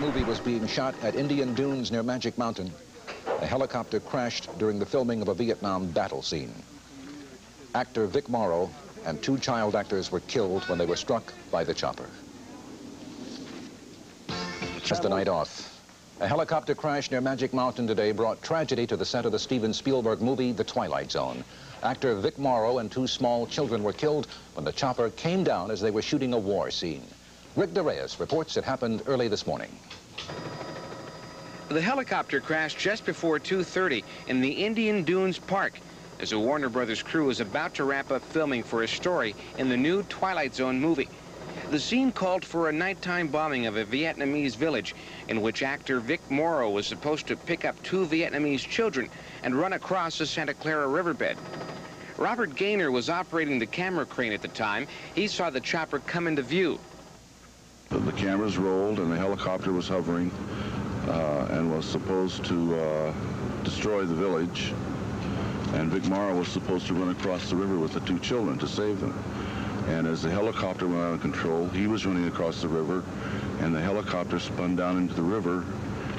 movie was being shot at Indian Dunes near Magic Mountain. A helicopter crashed during the filming of a Vietnam battle scene. Actor Vic Morrow and two child actors were killed when they were struck by the chopper. Just the night off. A helicopter crash near Magic Mountain today brought tragedy to the set of the Steven Spielberg movie, The Twilight Zone. Actor Vic Morrow and two small children were killed when the chopper came down as they were shooting a war scene. Rick DeReyes reports it happened early this morning. The helicopter crashed just before 2.30 in the Indian Dunes Park as a Warner Brothers crew was about to wrap up filming for a story in the new Twilight Zone movie. The scene called for a nighttime bombing of a Vietnamese village in which actor Vic Morrow was supposed to pick up two Vietnamese children and run across the Santa Clara riverbed. Robert Gaynor was operating the camera crane at the time. He saw the chopper come into view. The cameras rolled and the helicopter was hovering uh, and was supposed to uh, destroy the village. And Vic Morrow was supposed to run across the river with the two children to save them. And as the helicopter went out of control, he was running across the river, and the helicopter spun down into the river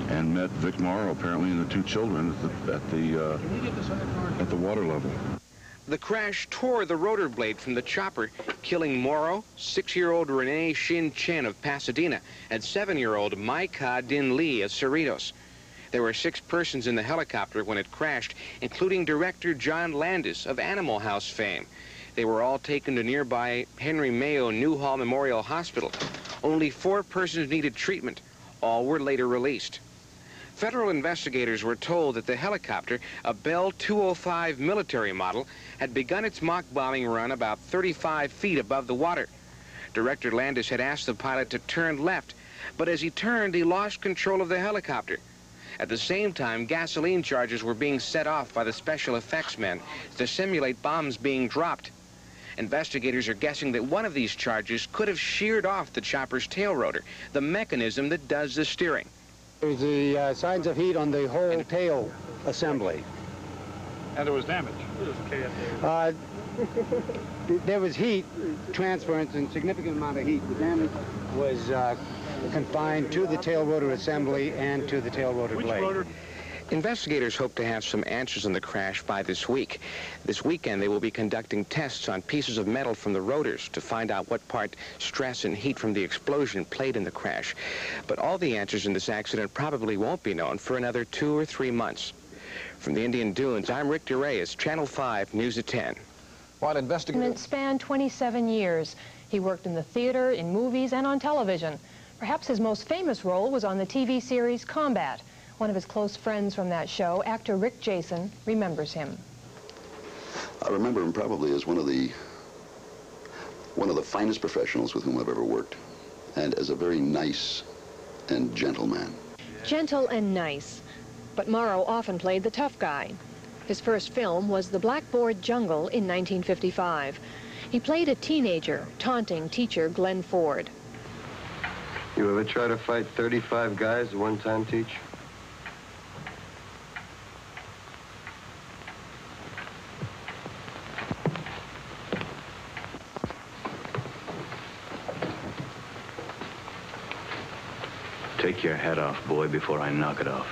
and met Vic Morrow, apparently, and the two children at the, at the, uh, at the water level. The crash tore the rotor blade from the chopper, killing Morrow, six-year-old Renee Shin Chen of Pasadena, and seven-year-old Ka Dinh Le of Cerritos. There were six persons in the helicopter when it crashed, including director John Landis of Animal House fame. They were all taken to nearby Henry Mayo Newhall Memorial Hospital. Only four persons needed treatment. All were later released. Federal investigators were told that the helicopter, a Bell 205 military model, had begun its mock bombing run about 35 feet above the water. Director Landis had asked the pilot to turn left, but as he turned, he lost control of the helicopter. At the same time, gasoline charges were being set off by the special effects men to simulate bombs being dropped. Investigators are guessing that one of these charges could have sheared off the chopper's tail rotor, the mechanism that does the steering. There's the uh, signs of heat on the whole tail assembly. And there was damage. Uh, there was heat transference and significant amount of heat. The damage was uh, confined to the tail rotor assembly and to the tail rotor blade. Rotor? Investigators hope to have some answers on the crash by this week. This weekend, they will be conducting tests on pieces of metal from the rotors to find out what part stress and heat from the explosion played in the crash. But all the answers in this accident probably won't be known for another two or three months. From the Indian Dunes, I'm Rick DeReyes, Channel 5, News at 10. While It investigators... spanned 27 years. He worked in the theater, in movies, and on television. Perhaps his most famous role was on the TV series Combat. One of his close friends from that show, actor Rick Jason, remembers him. I remember him probably as one of the one of the finest professionals with whom I've ever worked, and as a very nice and gentle man. Gentle and nice. But Morrow often played the tough guy. His first film was The Blackboard Jungle in 1955. He played a teenager, taunting teacher Glenn Ford. You ever try to fight 35 guys at one time, Teach? Take your head off, boy, before I knock it off.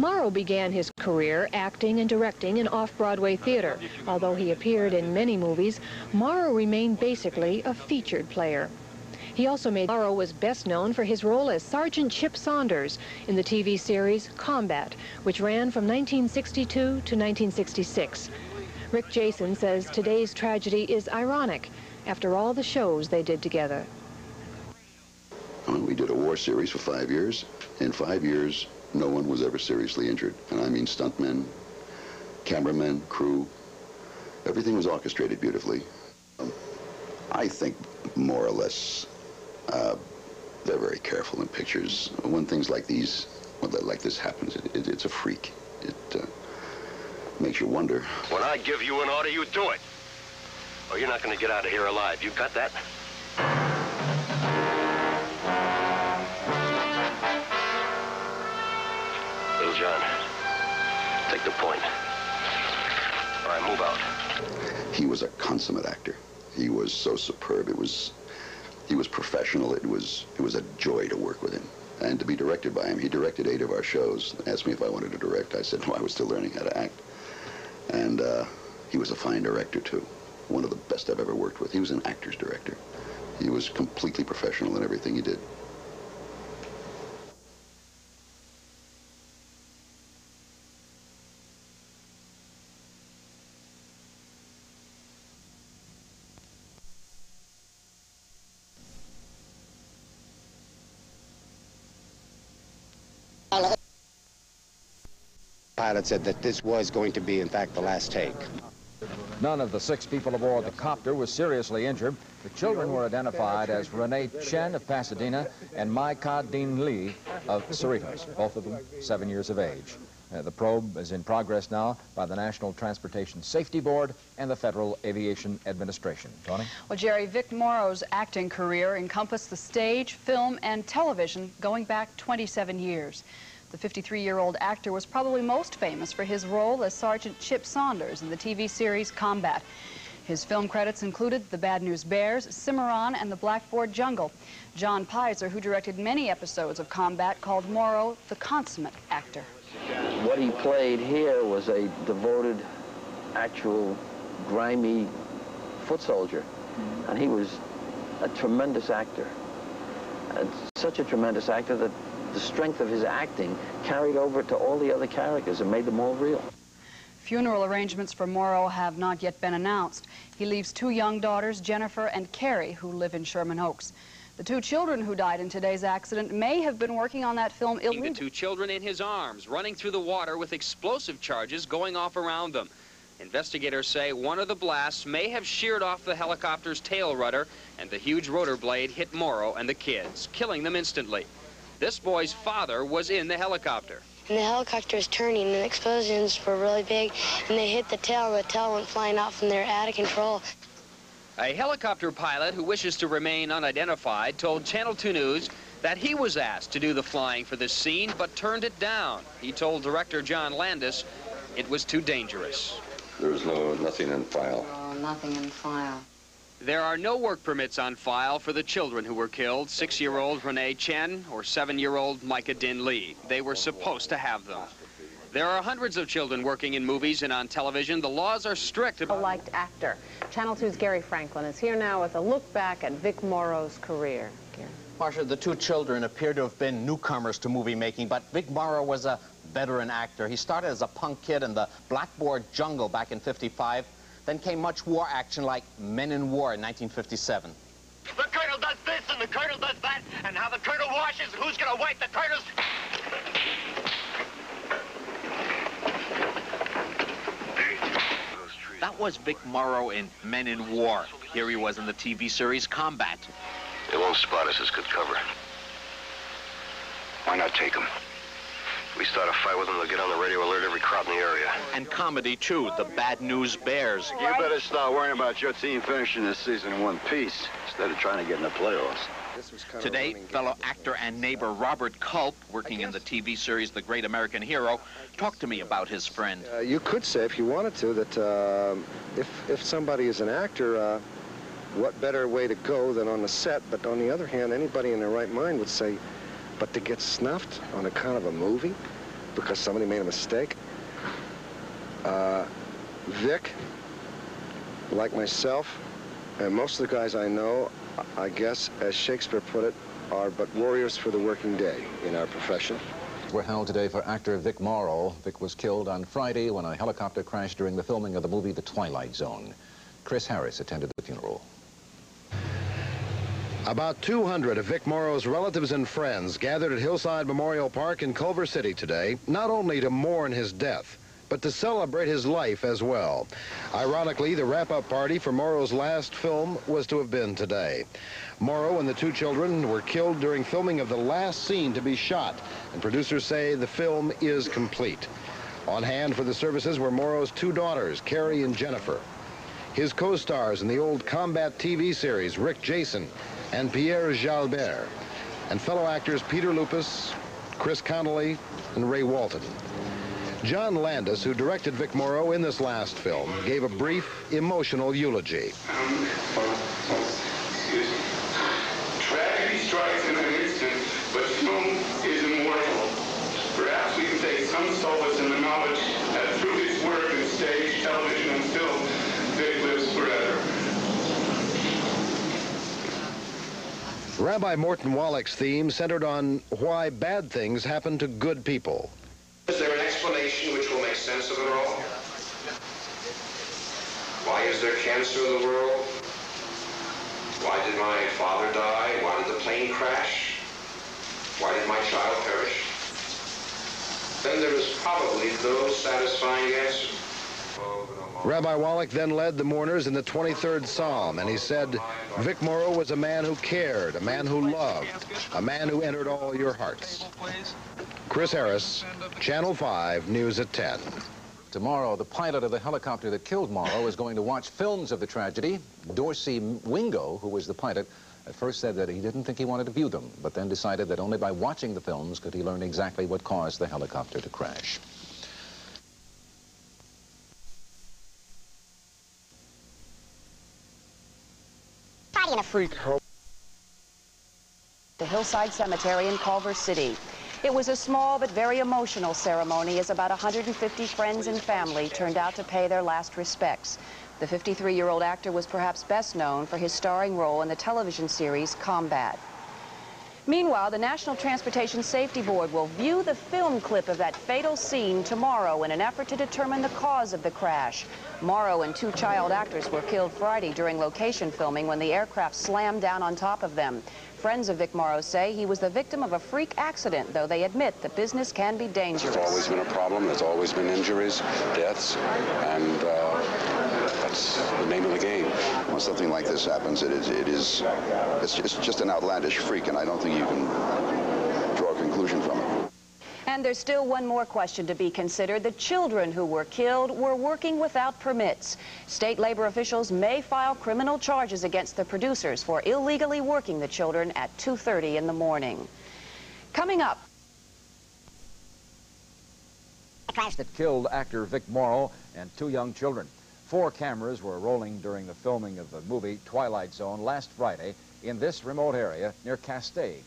Morrow began his career acting and directing in off-Broadway theater. Although he appeared in many movies, Morrow remained basically a featured player. He also made Morrow was best known for his role as Sergeant Chip Saunders in the TV series Combat, which ran from 1962 to 1966. Rick Jason says today's tragedy is ironic after all the shows they did together. We did a war series for five years. In five years, no one was ever seriously injured. And I mean stuntmen, cameramen, crew. Everything was orchestrated beautifully. Um, I think more or less uh, they're very careful in pictures. When things like these, like this happens, it, it, it's a freak. It uh, makes you wonder. When I give you an order, you do it. Or you're not going to get out of here alive. You got that? Little John, take the point. All right, move out. He was a consummate actor. He was so superb. It was he was professional. It was, it was a joy to work with him and to be directed by him. He directed eight of our shows. Asked me if I wanted to direct. I said no. I was still learning how to act. And uh, he was a fine director too. One of the best I've ever worked with. He was an actor's director. He was completely professional in everything he did. Pilot said that this was going to be, in fact, the last take. None of the six people aboard the copter was seriously injured. The children were identified as Renee Chen of Pasadena and Myca Dinh Le of Cerritos, both of them seven years of age. Uh, the probe is in progress now by the National Transportation Safety Board and the Federal Aviation Administration. Tony? Well, Jerry, Vic Morrow's acting career encompassed the stage, film, and television going back 27 years. The 53-year-old actor was probably most famous for his role as Sergeant Chip Saunders in the TV series Combat. His film credits included The Bad News Bears, Cimarron, and The Blackboard Jungle. John Peyser, who directed many episodes of Combat, called Morrow the consummate actor. What he played here was a devoted, actual, grimy foot soldier. Mm-hmm. And he was a tremendous actor. And such a tremendous actor that the strength of his acting carried over to all the other characters and made them all real. Funeral arrangements for Morrow have not yet been announced. He leaves two young daughters, Jennifer and Carrie, who live in Sherman Oaks. The two children who died in today's accident may have been working on that film illegally. The two children in his arms, running through the water with explosive charges going off around them. Investigators say one of the blasts may have sheared off the helicopter's tail rudder, and the huge rotor blade hit Morrow and the kids, killing them instantly. This boy's father was in the helicopter. And the helicopter was turning, and the explosions were really big, and they hit the tail, and the tail went flying off, and they're out of control. A helicopter pilot who wishes to remain unidentified told Channel 2 News that he was asked to do the flying for this scene, but turned it down. He told director John Landis it was too dangerous. There was no nothing in file. Oh, nothing in file. There are no work permits on file for the children who were killed, six-year-old Renee Chen or seven-year-old Myca Dinh Le. They were supposed to have them. There are hundreds of children working in movies and on television. The laws are strict. A liked actor. Channel 2's Gary Franklin is here now with a look back at Vic Morrow's career. Gary. Marsha, the two children appear to have been newcomers to movie making, but Vic Morrow was a veteran actor. He started as a punk kid in the Blackboard Jungle back in 55. Then came much war action like Men in War in 1957. The colonel does this and the colonel does that, and how the colonel washes, who's gonna wipe the colonel's... That was Vic Morrow in Men in War. Here he was in the TV series Combat. They won't spot us as good cover. Why not take them? We start a fight with them, they'll get on the radio alert every crowd in the area. And comedy, too, the Bad News Bears. You better start worrying about your team finishing this season in one piece instead of trying to get in the playoffs. Today, fellow actor and neighbor Robert Culp, working in the TV series The Greatest American Hero, talked to me about his friend. Uh, you could say, if you wanted to, that uh, if, if somebody is an actor, uh, what better way to go than on the set? But on the other hand, anybody in their right mind would say, but to get snuffed on account of a movie because somebody made a mistake? Uh, Vic, like myself, and most of the guys I know, I guess, as Shakespeare put it, are but warriors for the working day in our profession. We're held today for actor Vic Morrow. Vic was killed on Friday when a helicopter crashed during the filming of the movie The Twilight Zone. Chris Harris attended the funeral. About 200 of Vic Morrow's relatives and friends gathered at Hillside Memorial Park in Culver City today, not only to mourn his death, but to celebrate his life as well. Ironically, the wrap-up party for Morrow's last film was to have been today. Morrow and the two children were killed during filming of the last scene to be shot, and producers say the film is complete. On hand for the services were Morrow's two daughters, Carrie and Jennifer. His co-stars in the old combat TV series, Rick Jason and Pierre Jalbert, and fellow actors Peter Lupus, Chris Connelly, and Ray Walston. John Landis, who directed Vic Morrow in this last film, gave a brief, emotional eulogy. Tragedy strikes in an instant, but film is immortal. Perhaps we can take some solace in the knowledge that through his work in stage, television, and film, Vic lives forever. Rabbi Morton Wallach's theme centered on why bad things happen to good people. Is there an explanation which will make sense of it all? Why is there cancer in the world? Why did my father die? Why did the plane crash? Why did my child perish? Then there is probably no satisfying answer. Rabbi Wallach then led the mourners in the 23rd Psalm, and he said, Vic Morrow was a man who cared, a man who loved, a man who entered all your hearts. Chris Harris, Channel 5, News at 10. Tomorrow, the pilot of the helicopter that killed Morrow is going to watch films of the tragedy. Dorsey Wingo, who was the pilot, at first said that he didn't think he wanted to view them, but then decided that only by watching the films could he learn exactly what caused the helicopter to crash. A freak. The Hillside Cemetery in Culver City. It was a small but very emotional ceremony as about 150 friends and family turned out to pay their last respects. The 53-year-old actor was perhaps best known for his starring role in the television series Combat. Meanwhile, the National Transportation Safety Board will view the film clip of that fatal scene tomorrow in an effort to determine the cause of the crash. Morrow and two child actors were killed Friday during location filming when the aircraft slammed down on top of them. Friends of Vic Morrow say he was the victim of a freak accident, though they admit the business can be dangerous. There's always been a problem. There's always been injuries, deaths, and uh, that's the name of the game. When something like this happens, it is, it is, it's just, just an outlandish freak, and I don't think you can draw a conclusion from it. And there's still one more question to be considered. The children who were killed were working without permits. State labor officials may file criminal charges against the producers for illegally working the children at 2.30 in the morning. Coming up. That killed actor Vic Morrow and two young children. Four cameras were rolling during the filming of the movie Twilight Zone last Friday in this remote area near Castaic.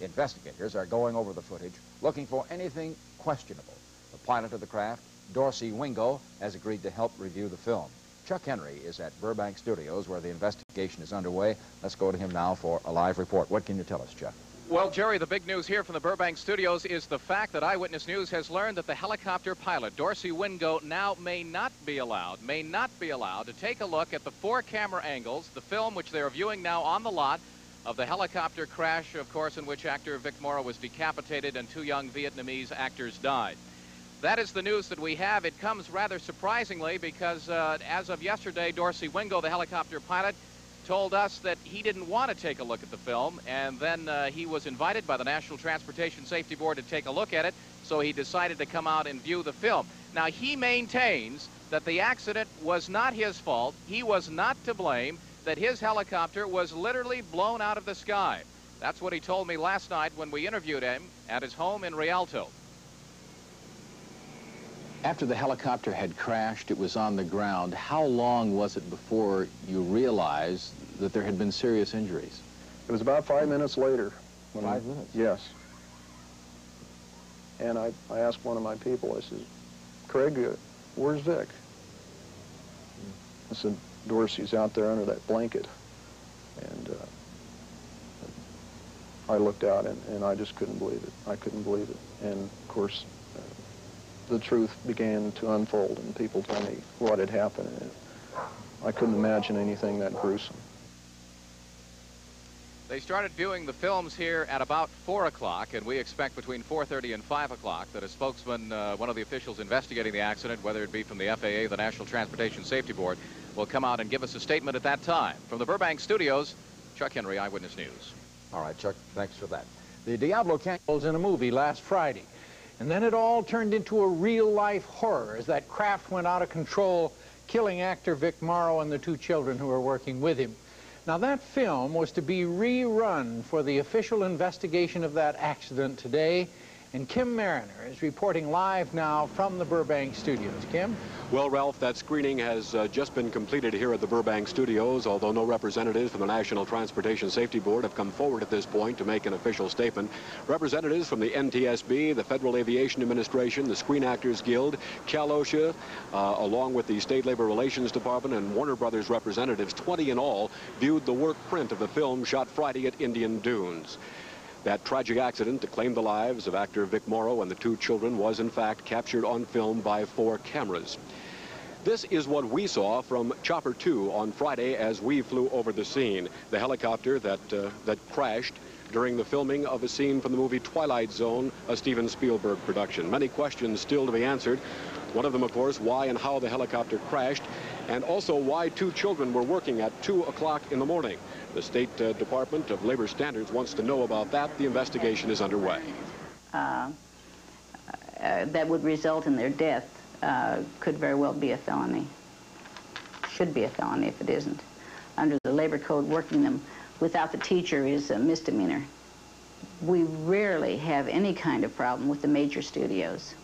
Investigators are going over the footage looking for anything questionable. The pilot of the craft, Dorsey Wingo, has agreed to help review the film. Chuck Henry is at Burbank Studios where the investigation is underway. Let's go to him now for a live report. What can you tell us, Chuck? Well, Jerry, the big news here from the Burbank studios is the fact that Eyewitness News has learned that the helicopter pilot, Dorsey Wingo, now may not be allowed, may not be allowed to take a look at the four camera angles, the film which they're viewing now on the lot, of the helicopter crash, of course, in which actor Vic Morrow was decapitated and two young Vietnamese actors died. That is the news that we have. It comes rather surprisingly because uh, as of yesterday, Dorsey Wingo, the helicopter pilot, told us that he didn't want to take a look at the film, and then uh, he was invited by the National Transportation Safety Board to take a look at it, so he decided to come out and view the film. Now, he maintains that the accident was not his fault, he was not to blame, that his helicopter was literally blown out of the sky. That's what he told me last night when we interviewed him at his home in Rialto. After the helicopter had crashed, it was on the ground. How long was it before you realized that there had been serious injuries? It was about five minutes later. Five I, minutes? Yes. And I, I asked one of my people, I said, Craig, uh, where's Vic? I said, Dorsey's out there under that blanket. And uh, I looked out and, and I just couldn't believe it. I couldn't believe it. And of course, uh, the truth began to unfold and people told me what had happened. And I couldn't imagine anything that gruesome. They started viewing the films here at about 4 o'clock, and we expect between 4.30 and 5 o'clock that a spokesman, uh, one of the officials investigating the accident, whether it be from the FAA, the National Transportation Safety Board, will come out and give us a statement at that time. From the Burbank studios, Chuck Henry, Eyewitness News. All right, Chuck, thanks for that. The Diablo Canyon was in a movie last Friday, and then it all turned into a real-life horror as that craft went out of control, killing actor Vic Morrow and the two children who were working with him. Now, that film was to be rerun for the official investigation of that accident today, And Kim Mariner is reporting live now from the Burbank studios. Kim? Well, Ralph, that screening has uh, just been completed here at the Burbank studios, although no representatives from the National Transportation Safety Board have come forward at this point to make an official statement. Representatives from the NTSB, the Federal Aviation Administration, the Screen Actors Guild, Cal OSHA, uh, along with the State Labor Relations Department and Warner Brothers representatives, 20 in all, viewed the work print of the film shot Friday at Indian Dunes. That tragic accident that claimed the lives of actor Vic Morrow and the two children was, in fact, captured on film by four cameras. This is what we saw from Chopper 2 on Friday as we flew over the scene. The helicopter that, uh, that crashed during the filming of a scene from the movie Twilight Zone, a Steven Spielberg production. Many questions still to be answered. One of them, of course, why and how the helicopter crashed, and also why two children were working at 2 o'clock in the morning. The State uh, Department of Labor Standards wants to know about that. The investigation is underway. Uh, uh, that would result in their death uh, could very well be a felony. Should be a felony if it isn't. Under the labor code, working them without the teacher is a misdemeanor. We rarely have any kind of problem with the major studios.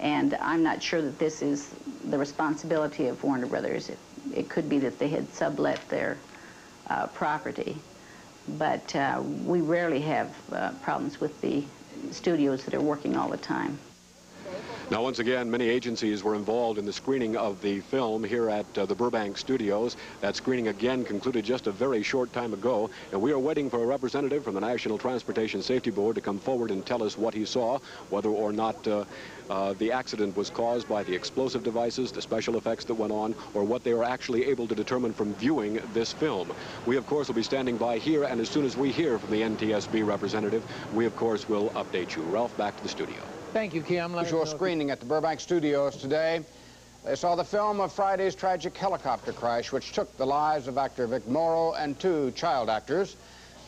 And I'm not sure that this is the responsibility of Warner Brothers. It, it could be that they had sublet their uh, property. But uh, we rarely have uh, problems with the studios that are working all the time. Now, once again, many agencies were involved in the screening of the film here at uh, the Burbank studios. That screening again concluded just a very short time ago, and we are waiting for a representative from the National Transportation Safety Board to come forward and tell us what he saw, whether or not uh, uh, the accident was caused by the explosive devices, the special effects that went on, or what they were actually able to determine from viewing this film. We, of course, will be standing by here, and as soon as we hear from the NTSB representative, we, of course, will update you. Ralph, back to the studio. Thank you, Kim. Usual screening at the Burbank studios today. They saw the film of Friday's tragic helicopter crash, which took the lives of actor Vic Morrow and two child actors.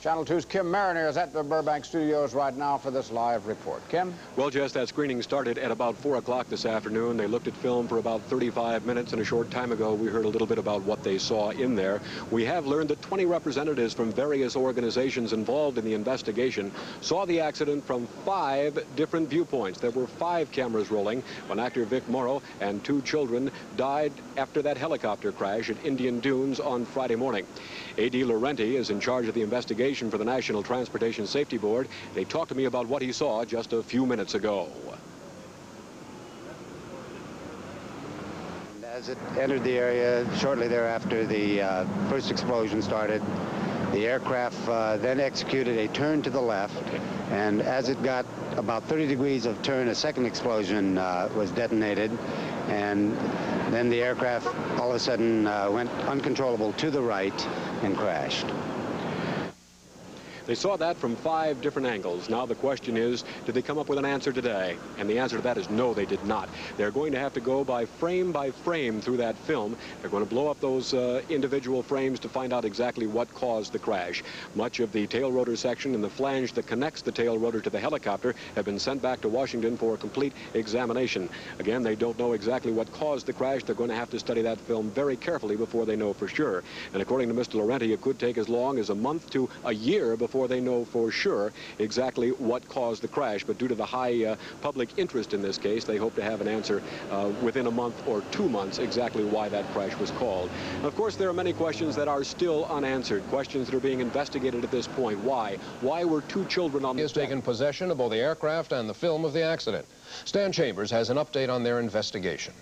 Channel 2's Kim Mariner is at the Burbank studios right now for this live report. Kim? Well, Jess, that screening started at about 4 o'clock this afternoon. They looked at film for about 35 minutes, and a short time ago we heard a little bit about what they saw in there. We have learned that 20 representatives from various organizations involved in the investigation saw the accident from five different viewpoints. There were five cameras rolling when actor Vic Morrow and two children died after that helicopter crash at Indian Dunes on Friday morning. A.D. Llorente is in charge of the investigation for the National Transportation Safety Board. They talked to me about what he saw just a few minutes ago. As it entered the area, shortly thereafter, the uh, first explosion started. The aircraft uh, then executed a turn to the left, and as it got about 30 degrees of turn, a second explosion uh, was detonated, and then the aircraft all of a sudden uh, went uncontrollable to the right and crashed. They saw that from five different angles. Now the question is, did they come up with an answer today? And the answer to that is no, they did not. They're going to have to go by frame by frame through that film. They're going to blow up those uh, individual frames to find out exactly what caused the crash. Much of the tail rotor section and the flange that connects the tail rotor to the helicopter have been sent back to Washington for a complete examination. Again, they don't know exactly what caused the crash. They're going to have to study that film very carefully before they know for sure. And according to Mr. Llorente, it could take as long as a month to a year before before they know for sure exactly what caused the crash. But due to the high uh, public interest in this case, they hope to have an answer uh, within a month or two months exactly why that crash was called. Of course, there are many questions that are still unanswered, questions that are being investigated at this point. Why? Why were two children on the He has taken possession of both the aircraft and the film of the accident. Stan Chambers has an update on their investigation.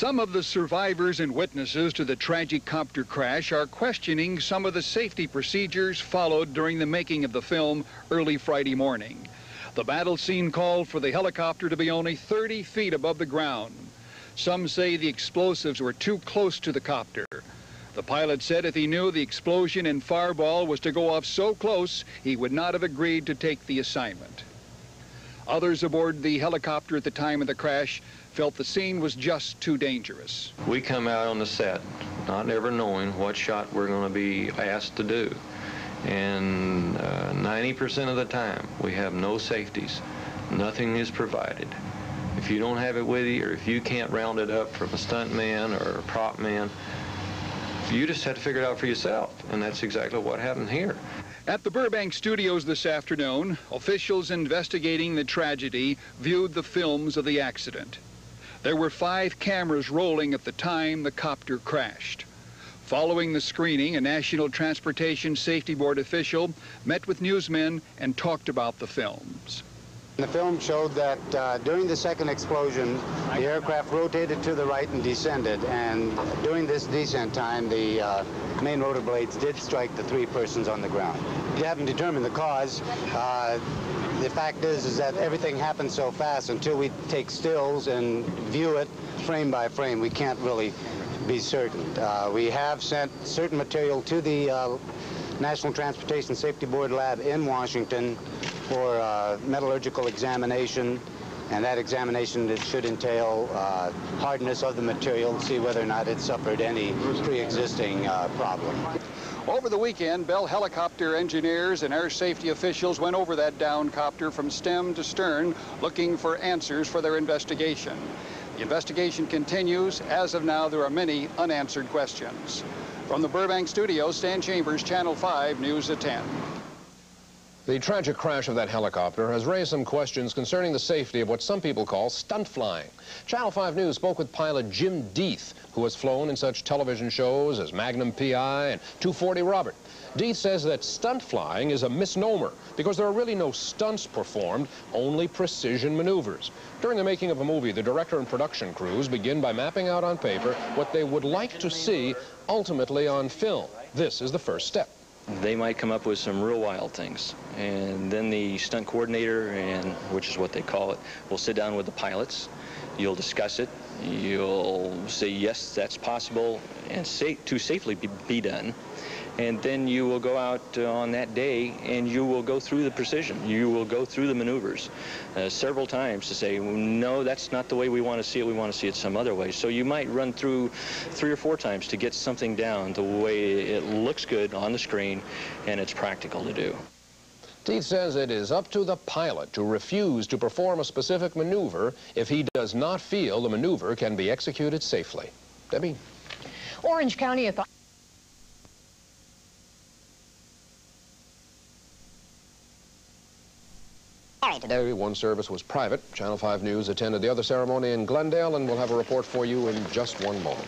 Some of the survivors and witnesses to the tragic copter crash are questioning some of the safety procedures followed during the making of the film early Friday morning. The battle scene called for the helicopter to be only 30 feet above the ground. Some say the explosives were too close to the copter. The pilot said if he knew the explosion in fireball was to go off so close, he would not have agreed to take the assignment. Others aboard the helicopter at the time of the crash felt the scene was just too dangerous. We come out on the set not ever knowing what shot we're going to be asked to do. And 90% uh, of the time, we have no safeties. Nothing is provided. If you don't have it with you, or if you can't round it up from a stunt man or a prop man, you just have to figure it out for yourself. And that's exactly what happened here. At the Burbank studios this afternoon, officials investigating the tragedy viewed the films of the accident. There were five cameras rolling at the time the copter crashed. Following the screening, a National Transportation Safety Board official met with newsmen and talked about the films. The film showed that uh, during the second explosion, the aircraft rotated to the right and descended. And during this descent time, the uh, main rotor blades did strike the three persons on the ground. We haven't determined the cause. Uh, the fact is, is that everything happened so fast until we take stills and view it frame by frame, we can't really be certain. Uh, we have sent certain material to the uh, National Transportation Safety Board lab in Washington for uh, metallurgical examination, and that examination should entail uh, hardness of the material, see whether or not it suffered any pre-existing uh, problem. Over the weekend, Bell helicopter engineers and air safety officials went over that down copter from stem to stern looking for answers for their investigation. The investigation continues. As of now, there are many unanswered questions. From the Burbank studio, Stan Chambers, Channel 5, News at 10. The tragic crash of that helicopter has raised some questions concerning the safety of what some people call stunt flying. Channel 5 News spoke with pilot Jim Deeth, who has flown in such television shows as Magnum P.I. and 240 Robert. Deeth says that stunt flying is a misnomer because there are really no stunts performed, only precision maneuvers. During the making of a movie, the director and production crews begin by mapping out on paper what they would like to see ultimately on film. This is the first step they might come up with some real wild things. And then the stunt coordinator, and which is what they call it, will sit down with the pilots. You'll discuss it. You'll say, yes, that's possible and sa to safely be, be done and then you will go out uh, on that day and you will go through the precision. You will go through the maneuvers uh, several times to say, no, that's not the way we want to see it. We want to see it some other way. So you might run through three or four times to get something down the way it looks good on the screen and it's practical to do. Deeth says it is up to the pilot to refuse to perform a specific maneuver if he does not feel the maneuver can be executed safely. Debbie? Orange County authorities Today, one service was private. Channel 5 News attended the other ceremony in Glendale, and we'll have a report for you in just one moment.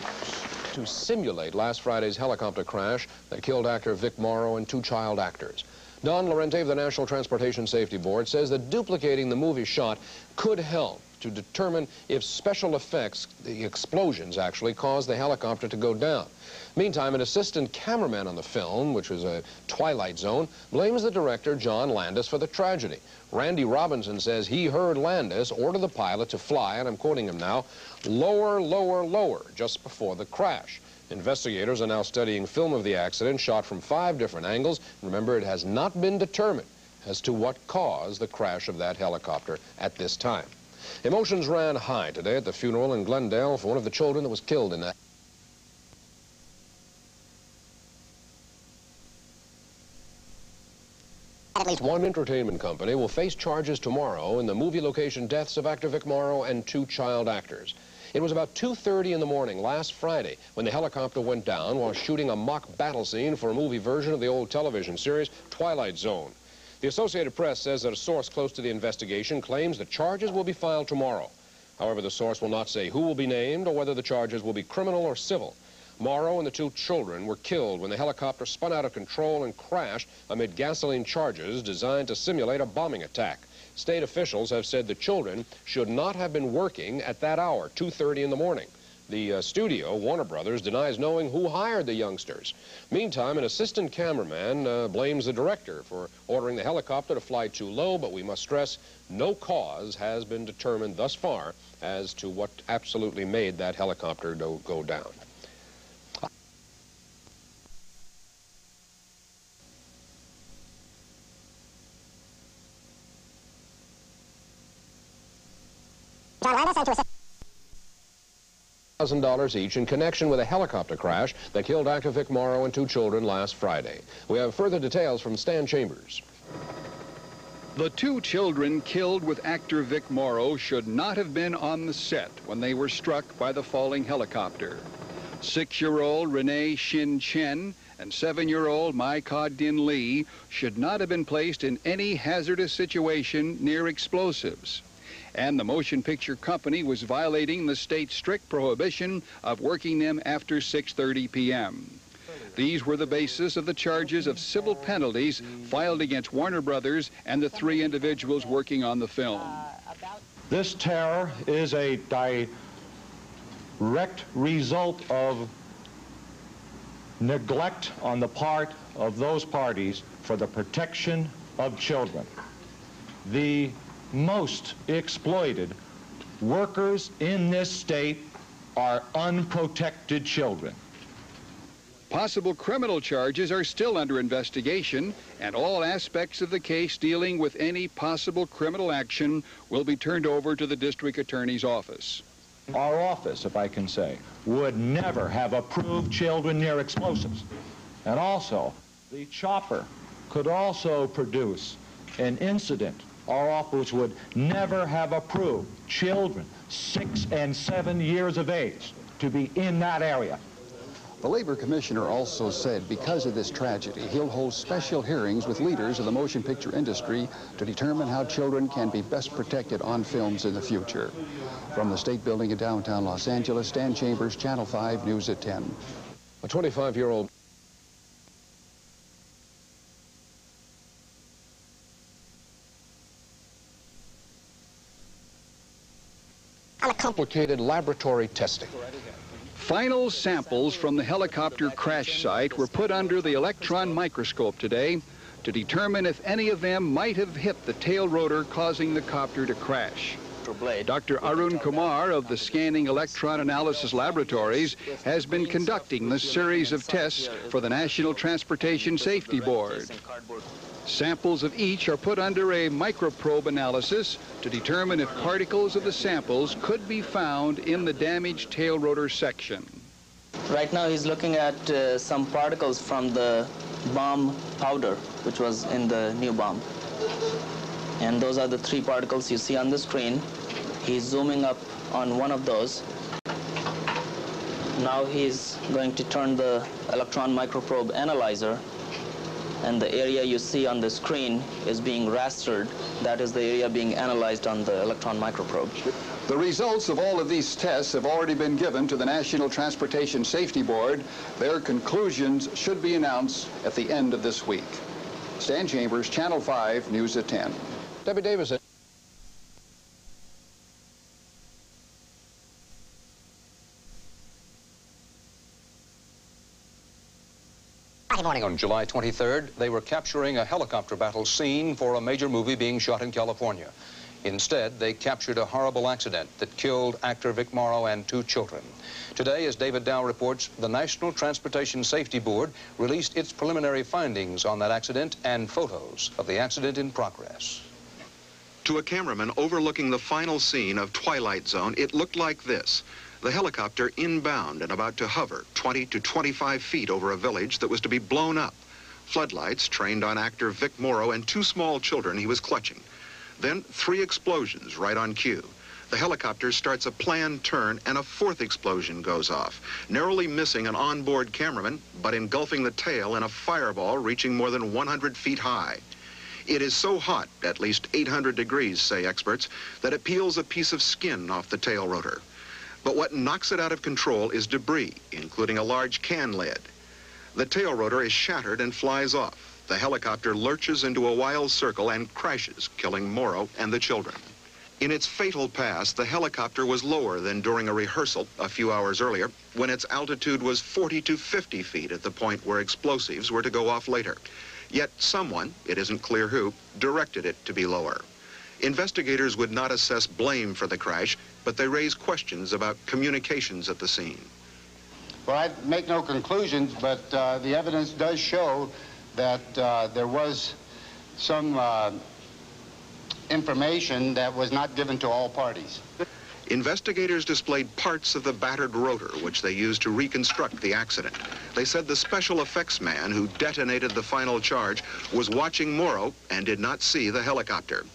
To simulate last Friday's helicopter crash that killed actor Vic Morrow and two child actors. Don Llorente of the National Transportation Safety Board says that duplicating the movie shot could help to determine if special effects, the explosions actually, caused the helicopter to go down. Meantime, an assistant cameraman on the film, which was a Twilight Zone, blames the director, John Landis, for the tragedy. Randy Robinson says he heard Landis order the pilot to fly, and I'm quoting him now, lower, lower, lower, just before the crash. Investigators are now studying film of the accident shot from five different angles. Remember, it has not been determined as to what caused the crash of that helicopter at this time. Emotions ran high today at the funeral in Glendale for one of the children that was killed in that. At least one entertainment company will face charges tomorrow in the movie location deaths of actor Vic Morrow and two child actors. It was about 2.30 in the morning last Friday when the helicopter went down while shooting a mock battle scene for a movie version of the old television series Twilight Zone. The Associated Press says that a source close to the investigation claims the charges will be filed tomorrow. However, the source will not say who will be named or whether the charges will be criminal or civil. Morrow and the two children were killed when the helicopter spun out of control and crashed amid gasoline charges designed to simulate a bombing attack. State officials have said the children should not have been working at that hour, 2.30 in the morning. The uh, studio, Warner Brothers, denies knowing who hired the youngsters. Meantime, an assistant cameraman uh, blames the director for ordering the helicopter to fly too low, but we must stress no cause has been determined thus far as to what absolutely made that helicopter go down. John Landis sent to $1,000 each in connection with a helicopter crash that killed actor Vic Morrow and two children last Friday. We have further details from Stan Chambers. The two children killed with actor Vic Morrow should not have been on the set when they were struck by the falling helicopter. Six-year-old Renee Shin Chen and seven-year-old Myca Dinh Le should not have been placed in any hazardous situation near explosives. And the motion picture company was violating the state's strict prohibition of working them after 6.30 p.m. These were the basis of the charges of civil penalties filed against Warner Brothers and the three individuals working on the film. This terror is a direct result of neglect on the part of those parties for the protection of children. The most exploited workers in this state are unprotected children. Possible criminal charges are still under investigation, and all aspects of the case dealing with any possible criminal action will be turned over to the district attorney's office. Our office, if I can say, would never have approved children near explosives. And also, the chopper could also produce an incident our office would never have approved children six and seven years of age to be in that area. The Labor Commissioner also said because of this tragedy, he'll hold special hearings with leaders of the motion picture industry to determine how children can be best protected on films in the future. From the State Building in downtown Los Angeles, Stan Chambers, Channel 5 News at 10. A 25-year-old complicated laboratory testing. Final samples from the helicopter crash site were put under the electron microscope today to determine if any of them might have hit the tail rotor causing the copter to crash. Dr. Arun Kumar of the Scanning Electron Analysis Laboratories has been conducting this series of tests for the National Transportation Safety Board. Samples of each are put under a microprobe analysis to determine if particles of the samples could be found in the damaged tail rotor section. Right now he's looking at uh, some particles from the bomb powder, which was in the new bomb. And those are the three particles you see on the screen. He's zooming up on one of those. Now he's going to turn the electron microprobe analyzer and the area you see on the screen is being rastered. That is the area being analyzed on the electron microprobe. The results of all of these tests have already been given to the National Transportation Safety Board. Their conclusions should be announced at the end of this week. Stan Chambers, Channel 5, News at 10. Debbie Davis. morning on July 23rd, they were capturing a helicopter battle scene for a major movie being shot in California. Instead, they captured a horrible accident that killed actor Vic Morrow and two children. Today, as David Dow reports, the National Transportation Safety Board released its preliminary findings on that accident and photos of the accident in progress. To a cameraman overlooking the final scene of Twilight Zone, it looked like this. The helicopter inbound and about to hover 20 to 25 feet over a village that was to be blown up. Floodlights trained on actor Vic Morrow and two small children he was clutching. Then three explosions right on cue. The helicopter starts a planned turn and a fourth explosion goes off, narrowly missing an onboard cameraman, but engulfing the tail in a fireball reaching more than 100 feet high. It is so hot, at least 800 degrees, say experts, that it peels a piece of skin off the tail rotor. But what knocks it out of control is debris, including a large can lid. The tail rotor is shattered and flies off. The helicopter lurches into a wild circle and crashes, killing Morrow and the children. In its fatal pass, the helicopter was lower than during a rehearsal a few hours earlier, when its altitude was 40 to 50 feet at the point where explosives were to go off later. Yet someone, it isn't clear who, directed it to be lower. Investigators would not assess blame for the crash, but they raise questions about communications at the scene. Well, I make no conclusions, but uh, the evidence does show that uh, there was some uh, information that was not given to all parties. Investigators displayed parts of the battered rotor, which they used to reconstruct the accident. They said the special effects man who detonated the final charge was watching Morrow and did not see the helicopter.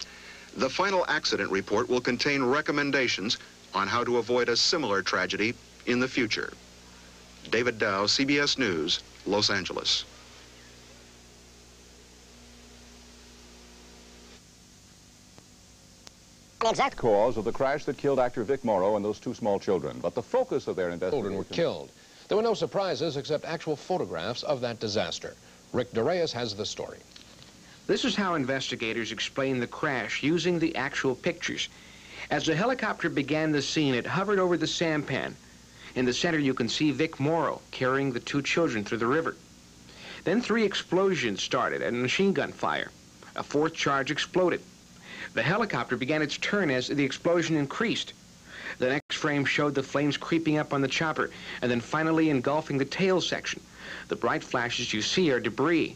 The final accident report will contain recommendations on how to avoid a similar tragedy in the future. David Dow, CBS News, Los Angeles. Exact cause of the crash that killed actor Vic Morrow and those two small children. But the focus of their investigation... Children were killed. There were no surprises except actual photographs of that disaster. Rick DeReyes has the story. This is how investigators explain the crash using the actual pictures. As the helicopter began the scene, it hovered over the sampan. In the center, you can see Vic Morrow carrying the two children through the river. Then three explosions started and machine gun fire. A fourth charge exploded. The helicopter began its turn as the explosion increased. The next frame showed the flames creeping up on the chopper and then finally engulfing the tail section. The bright flashes you see are debris.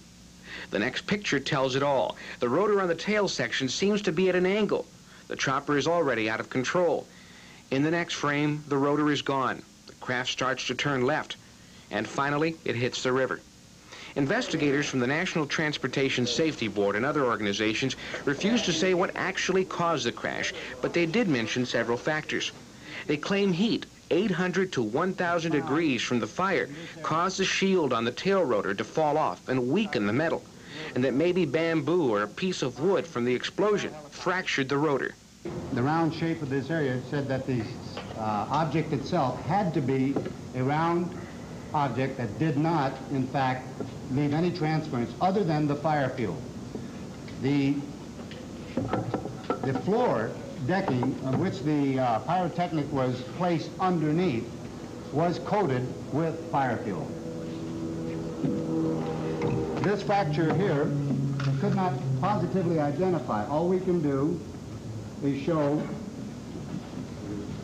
The next picture tells it all. The rotor on the tail section seems to be at an angle. The chopper is already out of control. In the next frame, the rotor is gone. The craft starts to turn left. And finally, it hits the river. Investigators from the National Transportation Safety Board and other organizations refused to say what actually caused the crash, but they did mention several factors. They claim heat, 800 to 1,000 degrees from the fire, caused the shield on the tail rotor to fall off and weaken the metal, and that maybe bamboo or a piece of wood from the explosion fractured the rotor. The round shape of this area said that the uh, object itself had to be a round object that did not, in fact, leave any transference other than the fire fuel. The, the floor decking of which the uh, pyrotechnic was placed underneath was coated with fire fuel. This fracture here we could not positively identify. All we can do is show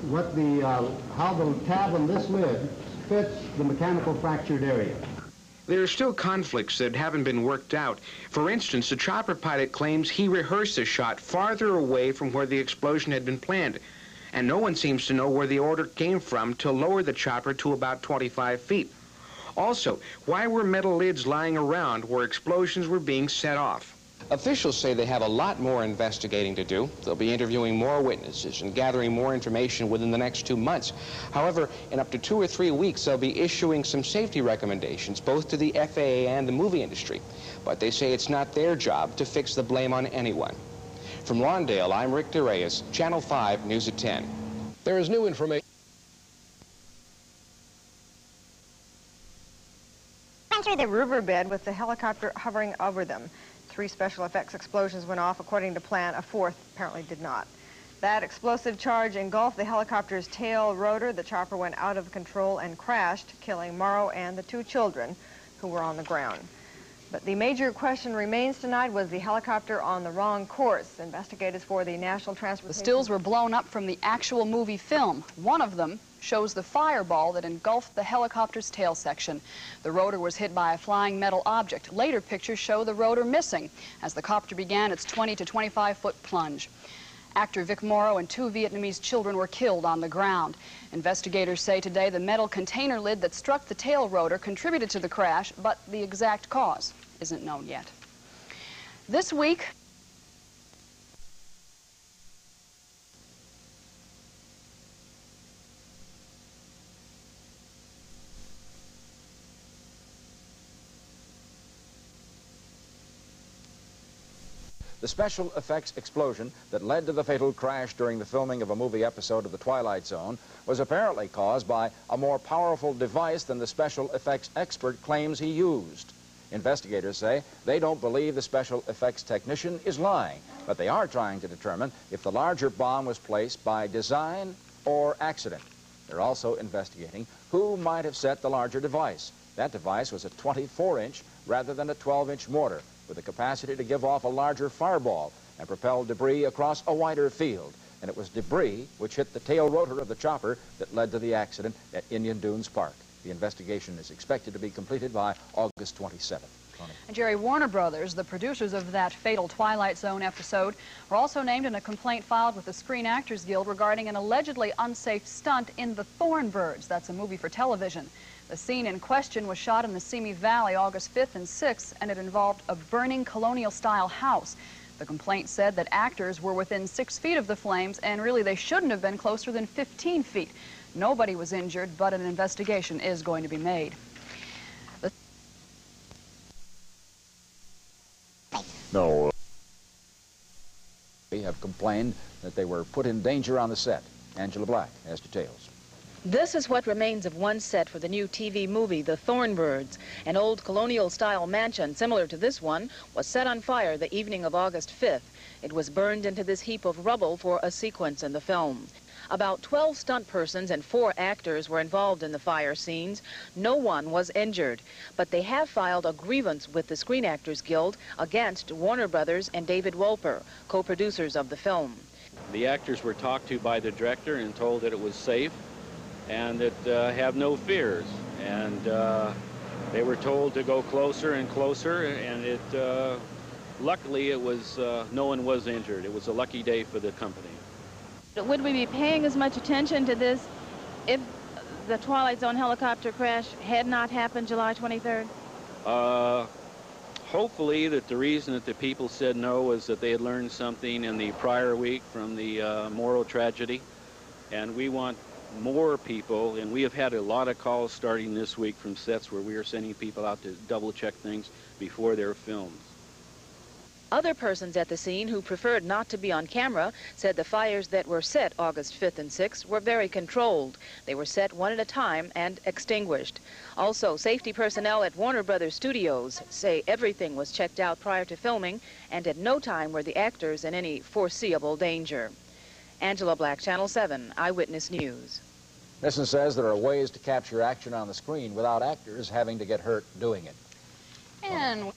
what the, uh, how the tab on this lid fits the mechanical fractured area. There are still conflicts that haven't been worked out. For instance, the chopper pilot claims he rehearsed the shot farther away from where the explosion had been planned. And no one seems to know where the order came from to lower the chopper to about 25 feet. Also, why were metal lids lying around where explosions were being set off? Officials say they have a lot more investigating to do. They'll be interviewing more witnesses and gathering more information within the next two months. However, in up to two or three weeks, they'll be issuing some safety recommendations, both to the FAA and the movie industry. But they say it's not their job to fix the blame on anyone. From Lawndale, I'm Rick DeReyes, Channel 5, News at 10. There is new information. Enter the riverbed with the helicopter hovering over them. Three special effects explosions went off according to plan. A fourth apparently did not. That explosive charge engulfed the helicopter's tail rotor. The chopper went out of control and crashed, killing Morrow and the two children who were on the ground. But the major question remains tonight, was the helicopter on the wrong course? Investigators for the National Transportation... The stills were blown up from the actual movie film. One of them shows the fireball that engulfed the helicopter's tail section. The rotor was hit by a flying metal object. Later pictures show the rotor missing as the copter began its 20 to 25 foot plunge. Actor Vic Morrow and two Vietnamese children were killed on the ground. Investigators say today the metal container lid that struck the tail rotor contributed to the crash, but the exact cause isn't known yet. This week, The special effects explosion that led to the fatal crash during the filming of a movie episode of The Twilight Zone was apparently caused by a more powerful device than the special effects expert claims he used. Investigators say they don't believe the special effects technician is lying, but they are trying to determine if the larger bomb was placed by design or accident. They're also investigating who might have set the larger device. That device was a 24-inch rather than a 12-inch mortar with the capacity to give off a larger fireball and propel debris across a wider field. And it was debris which hit the tail rotor of the chopper that led to the accident at Indian Dunes Park. The investigation is expected to be completed by August 27th. And Jerry Warner Brothers, the producers of that fatal Twilight Zone episode, were also named in a complaint filed with the Screen Actors Guild regarding an allegedly unsafe stunt in The Thorn Birds. That's a movie for television. The scene in question was shot in the Simi Valley August 5th and 6th, and it involved a burning colonial-style house. The complaint said that actors were within six feet of the flames, and really they shouldn't have been closer than 15 feet. Nobody was injured, but an investigation is going to be made. The no. They have complained that they were put in danger on the set. Angela Black has details. This is what remains of one set for the new TV movie, The Thorn Birds. An old colonial-style mansion similar to this one was set on fire the evening of August 5th. It was burned into this heap of rubble for a sequence in the film. About 12 stunt persons and four actors were involved in the fire scenes. No one was injured, but they have filed a grievance with the Screen Actors Guild against Warner Brothers and David Wolper, co-producers of the film. The actors were talked to by the director and told that it was safe and that uh, have no fears. And uh, they were told to go closer and closer, and it uh, luckily it was uh, no one was injured. It was a lucky day for the company. Would we be paying as much attention to this if the Twilight Zone helicopter crash had not happened July 23rd? Uh, hopefully that the reason that the people said no was that they had learned something in the prior week from the uh, Morrow tragedy. And we want more people, and we have had a lot of calls starting this week from sets where we are sending people out to double check things before they're filmed. Other persons at the scene who preferred not to be on camera said the fires that were set August 5th and 6th were very controlled. They were set one at a time and extinguished. Also, safety personnel at Warner Brothers Studios say everything was checked out prior to filming and at no time were the actors in any foreseeable danger. Angela Black, Channel 7, Eyewitness News. Nissen says there are ways to capture action on the screen without actors having to get hurt doing it. And...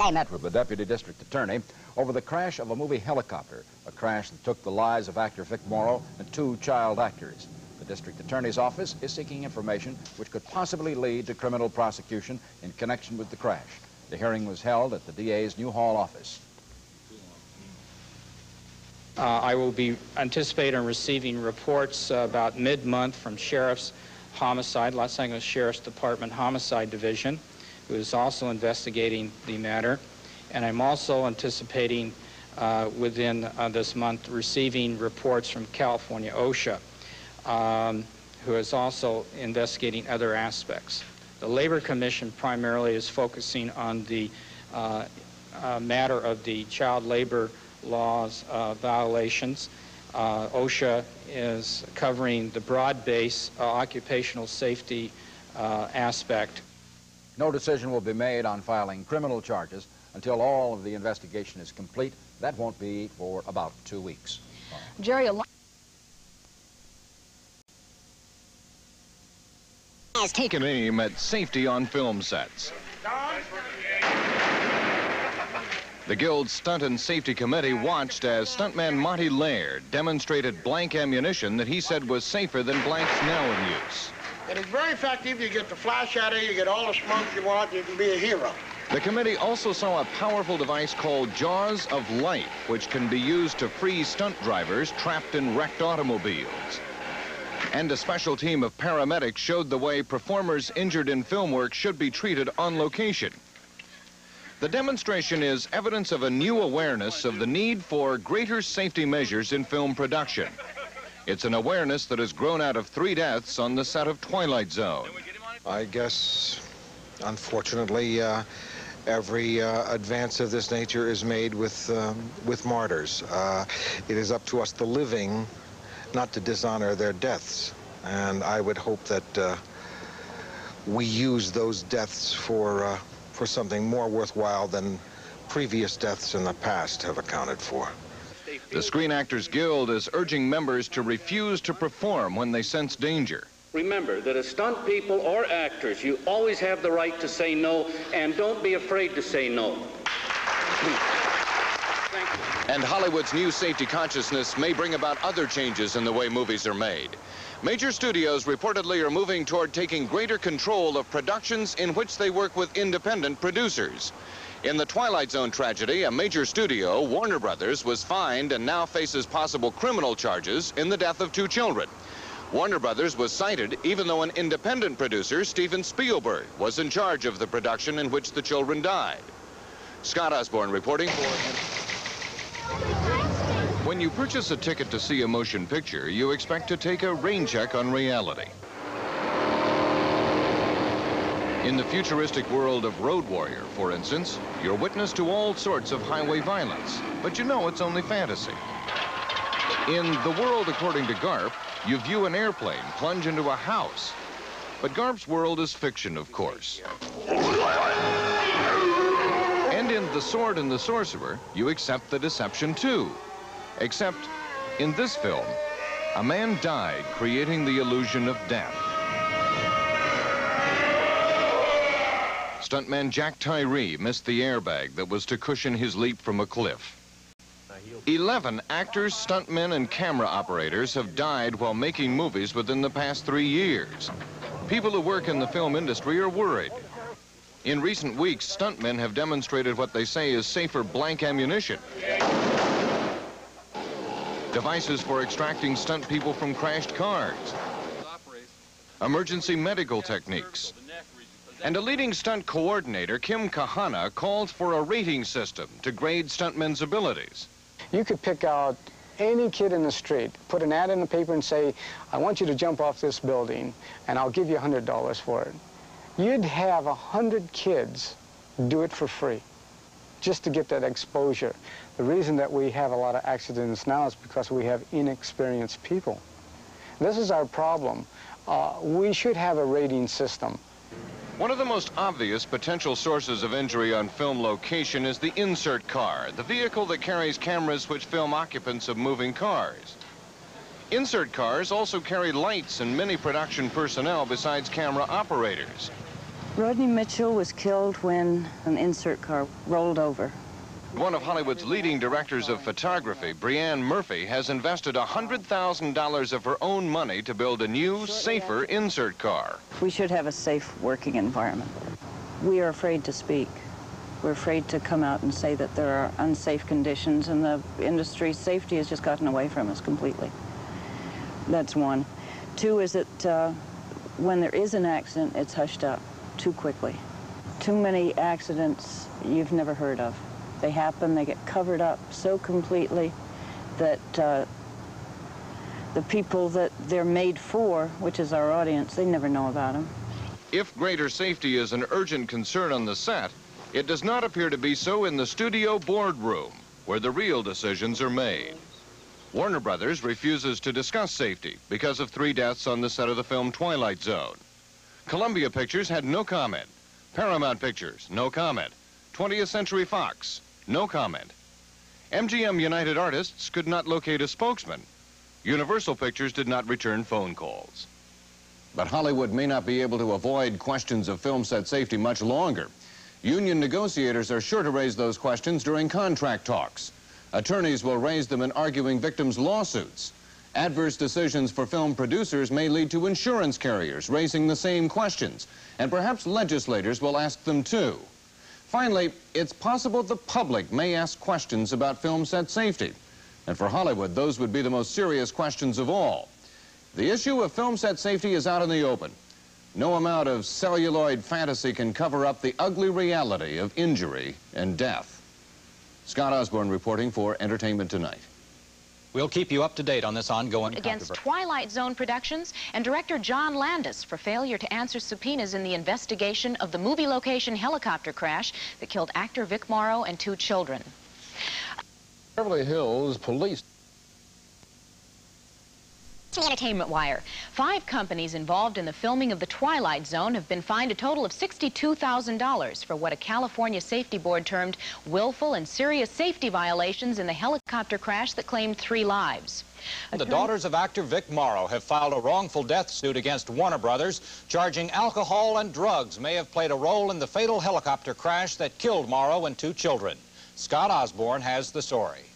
I met with the deputy district attorney over the crash of a movie helicopter, a crash that took the lives of actor Vic Morrow and two child actors. The district attorney's office is seeking information which could possibly lead to criminal prosecution in connection with the crash. The hearing was held at the DA's Newhall office. Uh, I will be anticipating receiving reports uh, about mid-month from Sheriff's Homicide, Los Angeles Sheriff's Department Homicide Division, who is also investigating the matter. And I'm also anticipating uh, within uh, this month receiving reports from California OSHA, um, who is also investigating other aspects. The Labor Commission primarily is focusing on the uh, uh, matter of the child labor laws uh, violations. Uh, OSHA is covering the broad base uh, occupational safety uh, aspect. No decision will be made on filing criminal charges until all of the investigation is complete. That won't be for about two weeks. Jerry, has taken aim at safety on film sets. The Guild's Stunt and Safety Committee watched as stuntman Monty Laird demonstrated blank ammunition that he said was safer than blanks now in use. It is very effective. You get the flash out of it, you get all the smoke you want, you can be a hero. The committee also saw a powerful device called Jaws of Life, which can be used to free stunt drivers trapped in wrecked automobiles. And a special team of paramedics showed the way performers injured in film work should be treated on location. The demonstration is evidence of a new awareness of the need for greater safety measures in film production. It's an awareness that has grown out of three deaths on the set of Twilight Zone. I guess, unfortunately, uh, every uh, advance of this nature is made with, um, with martyrs. Uh, it is up to us, the living, not to dishonor their deaths. And I would hope that uh, we use those deaths for uh, for something more worthwhile than previous deaths in the past have accounted for. The Screen Actors Guild is urging members to refuse to perform when they sense danger. Remember that as stunt people or actors, you always have the right to say no, and don't be afraid to say no. And Hollywood's new safety consciousness may bring about other changes in the way movies are made. Major studios reportedly are moving toward taking greater control of productions in which they work with independent producers. In the Twilight Zone tragedy, a major studio, Warner Brothers, was fined and now faces possible criminal charges in the death of two children. Warner Brothers was cited even though an independent producer, Steven Spielberg, was in charge of the production in which the children died. Scott Osborne reporting for... When you purchase a ticket to see a motion picture, you expect to take a rain check on reality. In the futuristic world of Road Warrior, for instance, you're witness to all sorts of highway violence, but you know it's only fantasy. In The World According to Garp, you view an airplane plunge into a house. But Garp's world is fiction, of course. The Sword and the Sorcerer, you accept the deception too. Except, in this film, a man died creating the illusion of death. Stuntman Jack Tyree missed the airbag that was to cushion his leap from a cliff. Eleven actors, stuntmen, and camera operators have died while making movies within the past three years. People who work in the film industry are worried. In recent weeks, stuntmen have demonstrated what they say is safer blank ammunition. Devices for extracting stunt people from crashed cars. Emergency medical techniques. And a leading stunt coordinator, Kim Kahana, calls for a rating system to grade stuntmen's abilities. You could pick out any kid in the street, put an ad in the paper and say, I want you to jump off this building and I'll give you $100 for it. You'd have 100 kids do it for free just to get that exposure. The reason that we have a lot of accidents now is because we have inexperienced people. This is our problem. Uh, we should have a rating system. One of the most obvious potential sources of injury on film location is the insert car, the vehicle that carries cameras which film occupants of moving cars. Insert cars also carry lights and many production personnel besides camera operators. Rodney Mitchell was killed when an insert car rolled over. One of Hollywood's leading directors of photography, Brianne Murphy, has invested $100,000 of her own money to build a new, safer insert car. We should have a safe working environment. We are afraid to speak. We're afraid to come out and say that there are unsafe conditions and the industry's safety has just gotten away from us completely. That's one. Two is that uh, when there is an accident, it's hushed up too quickly. Too many accidents you've never heard of. They happen, they get covered up so completely that uh, the people that they're made for, which is our audience, they never know about them. If greater safety is an urgent concern on the set, it does not appear to be so in the studio boardroom, where the real decisions are made. Warner Brothers refuses to discuss safety because of three deaths on the set of the film Twilight Zone. Columbia Pictures had no comment. Paramount Pictures, no comment. 20th Century Fox, no comment. MGM United Artists could not locate a spokesman. Universal Pictures did not return phone calls. But Hollywood may not be able to avoid questions of film set safety much longer. Union negotiators are sure to raise those questions during contract talks. Attorneys will raise them in arguing victims' lawsuits. Adverse decisions for film producers may lead to insurance carriers raising the same questions, and perhaps legislators will ask them too. Finally, it's possible the public may ask questions about film set safety. And for Hollywood, those would be the most serious questions of all. The issue of film set safety is out in the open. No amount of celluloid fantasy can cover up the ugly reality of injury and death. Scott Osborne reporting for Entertainment Tonight. We'll keep you up to date on this ongoing against Twilight Zone Productions and director John Landis for failure to answer subpoenas in the investigation of the movie location helicopter crash that killed actor Vic Morrow and two children. Beverly Hills police The Entertainment Wire. Five companies involved in the filming of The Twilight Zone have been fined a total of $62,000 for what a California safety board termed willful and serious safety violations in the helicopter crash that claimed three lives. The daughters of actor Vic Morrow have filed a wrongful death suit against Warner Brothers, charging alcohol and drugs may have played a role in the fatal helicopter crash that killed Morrow and two children. Scott Osborne has the story.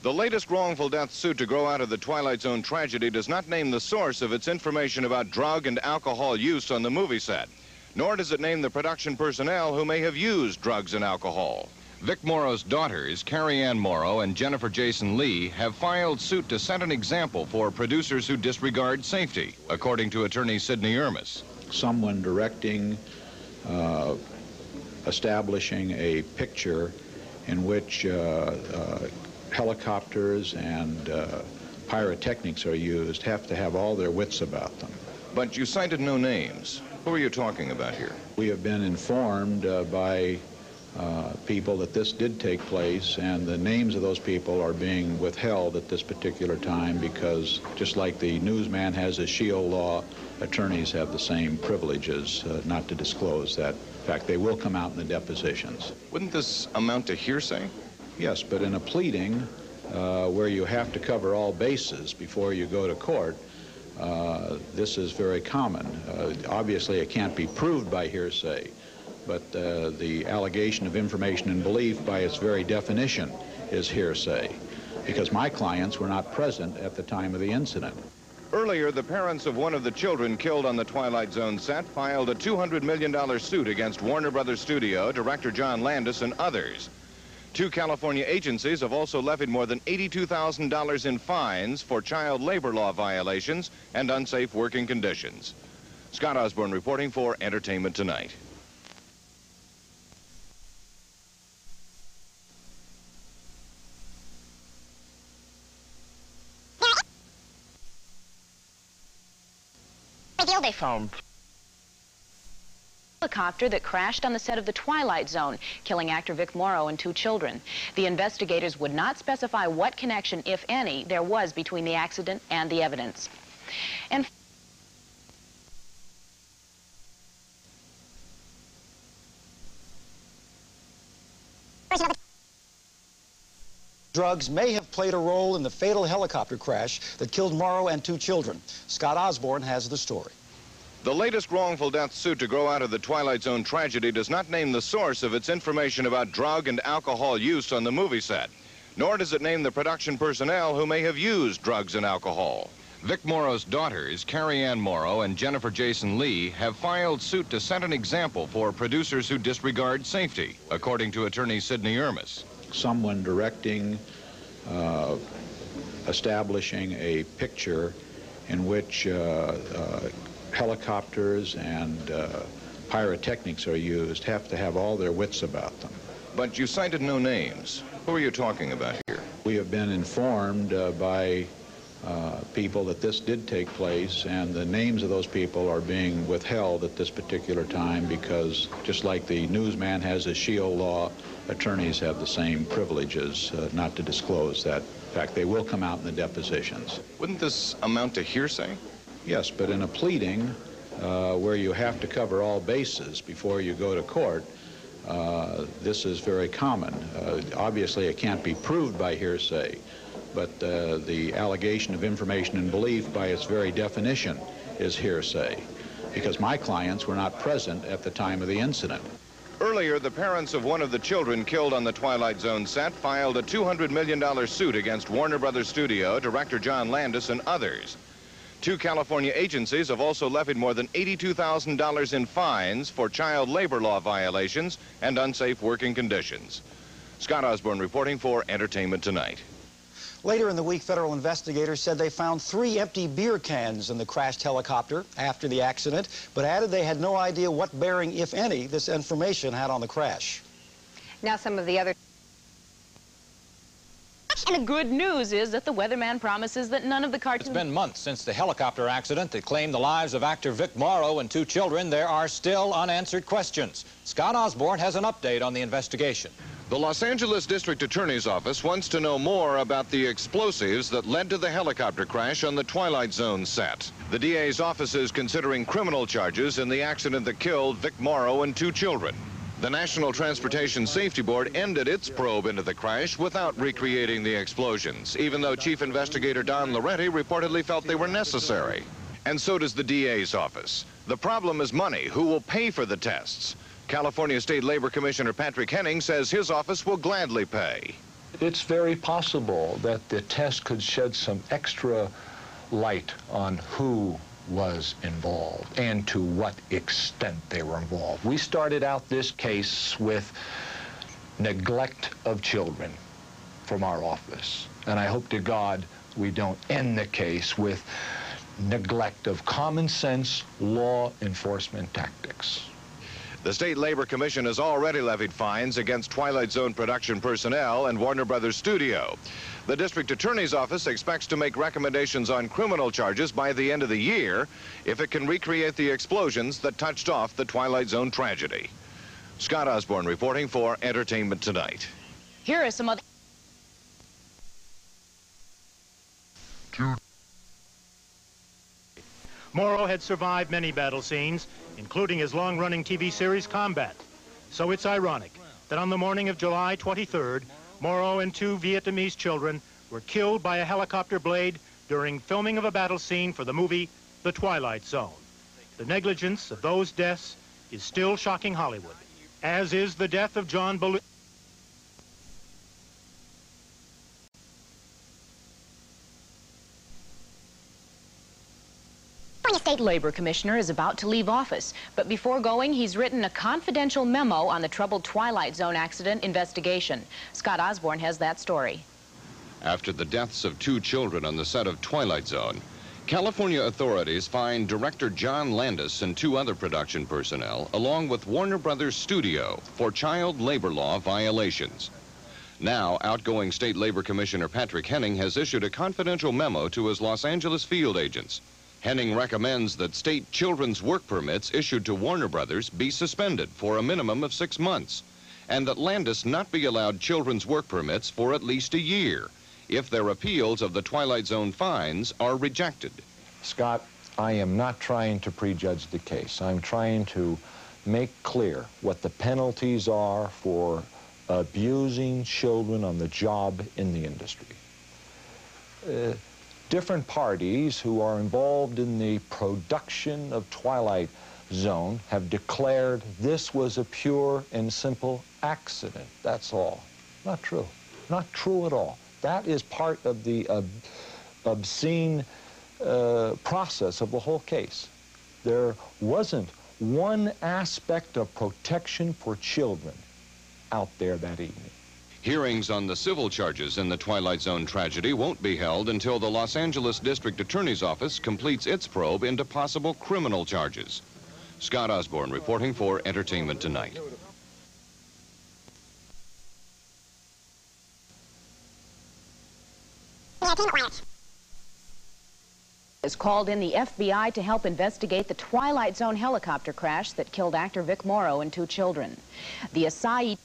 The latest wrongful death suit to grow out of the Twilight Zone tragedy does not name the source of its information about drug and alcohol use on the movie set, nor does it name the production personnel who may have used drugs and alcohol. Vic Morrow's daughters, Carrie Ann Morrow and Jennifer Jason Leigh, have filed suit to set an example for producers who disregard safety, according to attorney Sidney Ermis. Someone directing, uh, establishing a picture in which uh, uh, helicopters and uh, pyrotechnics are used have to have all their wits about them. But you cited no names. Who are you talking about here? We have been informed uh, by uh, people that this did take place, and the names of those people are being withheld at this particular time because, just like the newsman has a shield law, attorneys have the same privileges uh, not to disclose that. In fact, they will come out in the depositions. Wouldn't this amount to hearsay? Yes, but in a pleading uh, where you have to cover all bases before you go to court, uh, this is very common. Uh, obviously, it can't be proved by hearsay but uh, the allegation of information and belief by its very definition is hearsay because my clients were not present at the time of the incident. Earlier, the parents of one of the children killed on the Twilight Zone set filed a $200 million suit against Warner Brothers Studio, director John Landis, and others. Two California agencies have also levied more than $82,000 in fines for child labor law violations and unsafe working conditions. Scott Osborne reporting for Entertainment Tonight. they found helicopter that crashed on the set of The Twilight Zone, killing actor Vic Morrow and two children. The investigators would not specify what connection, if any, there was between the accident and the evidence. And drugs may have played a role in the fatal helicopter crash that killed Morrow and two children. Scott Osborne has the story. The latest wrongful death suit to grow out of the Twilight Zone tragedy does not name the source of its information about drug and alcohol use on the movie set, nor does it name the production personnel who may have used drugs and alcohol. Vic Morrow's daughters, Carrie Ann Morrow and Jennifer Jason Leigh, have filed suit to set an example for producers who disregard safety, according to attorney Sidney Ermis. Someone directing, uh, establishing a picture in which uh, uh, helicopters and uh, pyrotechnics are used have to have all their wits about them. But you cited no names. Who are you talking about here? We have been informed uh, by uh, people that this did take place, and the names of those people are being withheld at this particular time because, just like the newsman has a shield law, attorneys have the same privileges uh, not to disclose that. In fact, they will come out in the depositions. Wouldn't this amount to hearsay? Yes, but in a pleading uh, where you have to cover all bases before you go to court, uh, this is very common. Uh, obviously, it can't be proved by hearsay, but uh, the allegation of information and belief by its very definition is hearsay because my clients were not present at the time of the incident. Earlier, the parents of one of the children killed on the Twilight Zone set filed a $200 million suit against Warner Brothers Studio, director John Landis, and others. Two California agencies have also levied more than $82,000 in fines for child labor law violations and unsafe working conditions. Scott Osborne reporting for Entertainment Tonight. Later in the week, federal investigators said they found three empty beer cans in the crashed helicopter after the accident, but added they had no idea what bearing, if any, this information had on the crash. Now some of the other and the good news is that the weatherman promises that none of the cartoons... It's been months since the helicopter accident that claimed the lives of actor Vic Morrow and two children. There are still unanswered questions. Scott Osborne has an update on the investigation. The Los Angeles District Attorney's Office wants to know more about the explosives that led to the helicopter crash on the Twilight Zone set. The DA's office is considering criminal charges in the accident that killed Vic Morrow and two children. The National Transportation Safety Board ended its probe into the crash without recreating the explosions, even though Chief Investigator Don Llorente reportedly felt they were necessary. And so does the DA's office. The problem is money. Who will pay for the tests? California State Labor Commissioner Patrick Henning says his office will gladly pay. It's very possible that the test could shed some extra light on who was involved and to what extent they were involved. We started out this case with neglect of children from our office. And I hope to God we don't end the case with neglect of common sense law enforcement tactics. The State Labor Commission has already levied fines against Twilight Zone production personnel and Warner Brothers Studio. The district attorney's office expects to make recommendations on criminal charges by the end of the year if it can recreate the explosions that touched off the Twilight Zone tragedy. Scott Osborne reporting for Entertainment Tonight. Here are some other... Morrow had survived many battle scenes, including his long-running TV series Combat. So it's ironic that on the morning of July 23rd, Morrow and two Vietnamese children were killed by a helicopter blade during filming of a battle scene for the movie The Twilight Zone. The negligence of those deaths is still shocking Hollywood, as is the death of John Belushi. California State Labor Commissioner is about to leave office, but before going, he's written a confidential memo on the troubled Twilight Zone accident investigation. Scott Osborne has that story. After the deaths of two children on the set of Twilight Zone, California authorities fined director John Landis and two other production personnel, along with Warner Brothers Studio, for child labor law violations. Now, outgoing State Labor Commissioner Patrick Henning has issued a confidential memo to his Los Angeles field agents. Henning recommends that state children's work permits issued to Warner Brothers be suspended for a minimum of six months, and that Landis not be allowed children's work permits for at least a year if their appeals of the Twilight Zone fines are rejected. Scott, I am not trying to prejudge the case. I'm trying to make clear what the penalties are for abusing children on the job in the industry. Uh, different parties who are involved in the production of Twilight Zone have declared this was a pure and simple accident. That's all. Not true. Not true at all. That is part of the obscene uh, process of the whole case. There wasn't one aspect of protection for children out there that evening. Hearings on the civil charges in the Twilight Zone tragedy won't be held until the Los Angeles District Attorney's Office completes its probe into possible criminal charges. Scott Osborne reporting for Entertainment Tonight. has called in the FBI to help investigate the Twilight Zone helicopter crash that killed actor Vic Morrow and two children. The Acai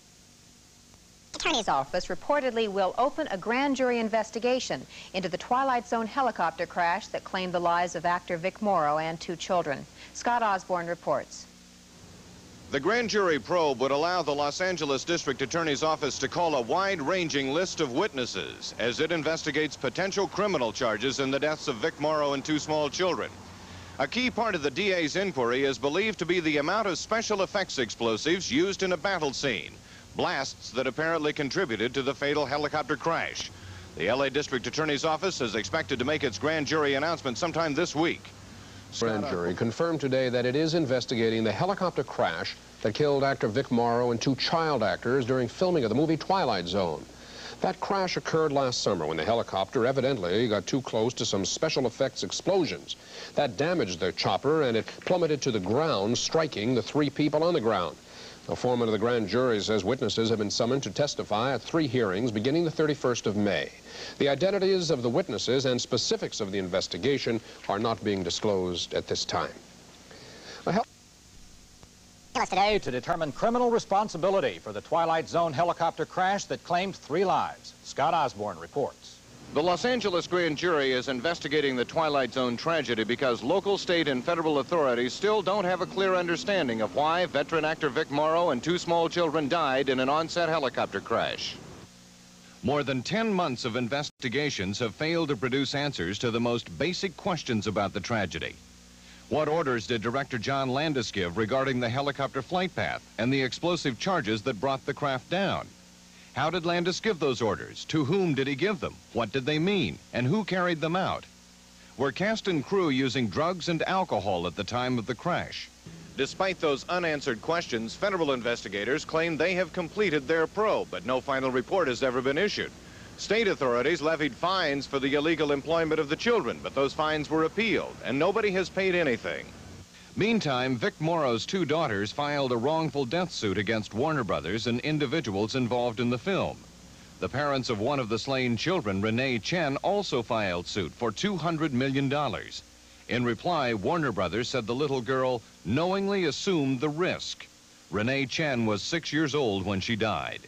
Attorney's Office reportedly will open a grand jury investigation into the Twilight Zone helicopter crash that claimed the lives of actor Vic Morrow and two children. Scott Osborne reports. The grand jury probe would allow the Los Angeles District Attorney's Office to call a wide-ranging list of witnesses as it investigates potential criminal charges in the deaths of Vic Morrow and two small children. A key part of the DA's inquiry is believed to be the amount of special effects explosives used in a battle scene, blasts that apparently contributed to the fatal helicopter crash. The LA District Attorney's Office is expected to make its grand jury announcement sometime this week. Grand jury confirmed today that it is investigating the helicopter crash that killed actor Vic Morrow and two child actors during filming of the movie Twilight Zone. That crash occurred last summer when the helicopter evidently got too close to some special effects explosions. That damaged the chopper and it plummeted to the ground, striking the three people on the ground. The foreman of the grand jury says witnesses have been summoned to testify at three hearings beginning the 31st of May. The identities of the witnesses and specifics of the investigation are not being disclosed at this time. Today to determine criminal responsibility for the Twilight Zone helicopter crash that claimed three lives. Scott Osborne reports. The Los Angeles grand jury is investigating the Twilight Zone tragedy because local, state, and federal authorities still don't have a clear understanding of why veteran actor Vic Morrow and two small children died in an on-set helicopter crash. More than 10 months of investigations have failed to produce answers to the most basic questions about the tragedy. What orders did Director John Landis give regarding the helicopter flight path and the explosive charges that brought the craft down? How did Landis give those orders? To whom did he give them? What did they mean? And who carried them out? Were cast and crew using drugs and alcohol at the time of the crash? Despite those unanswered questions, federal investigators claim they have completed their probe, but no final report has ever been issued. State authorities levied fines for the illegal employment of the children, but those fines were appealed, and nobody has paid anything. Meantime, Vic Morrow's two daughters filed a wrongful death suit against Warner Brothers and individuals involved in the film. The parents of one of the slain children, Renee Chen, also filed suit for $200 million. In reply, Warner Brothers said the little girl knowingly assumed the risk. Renee Chen was six years old when she died.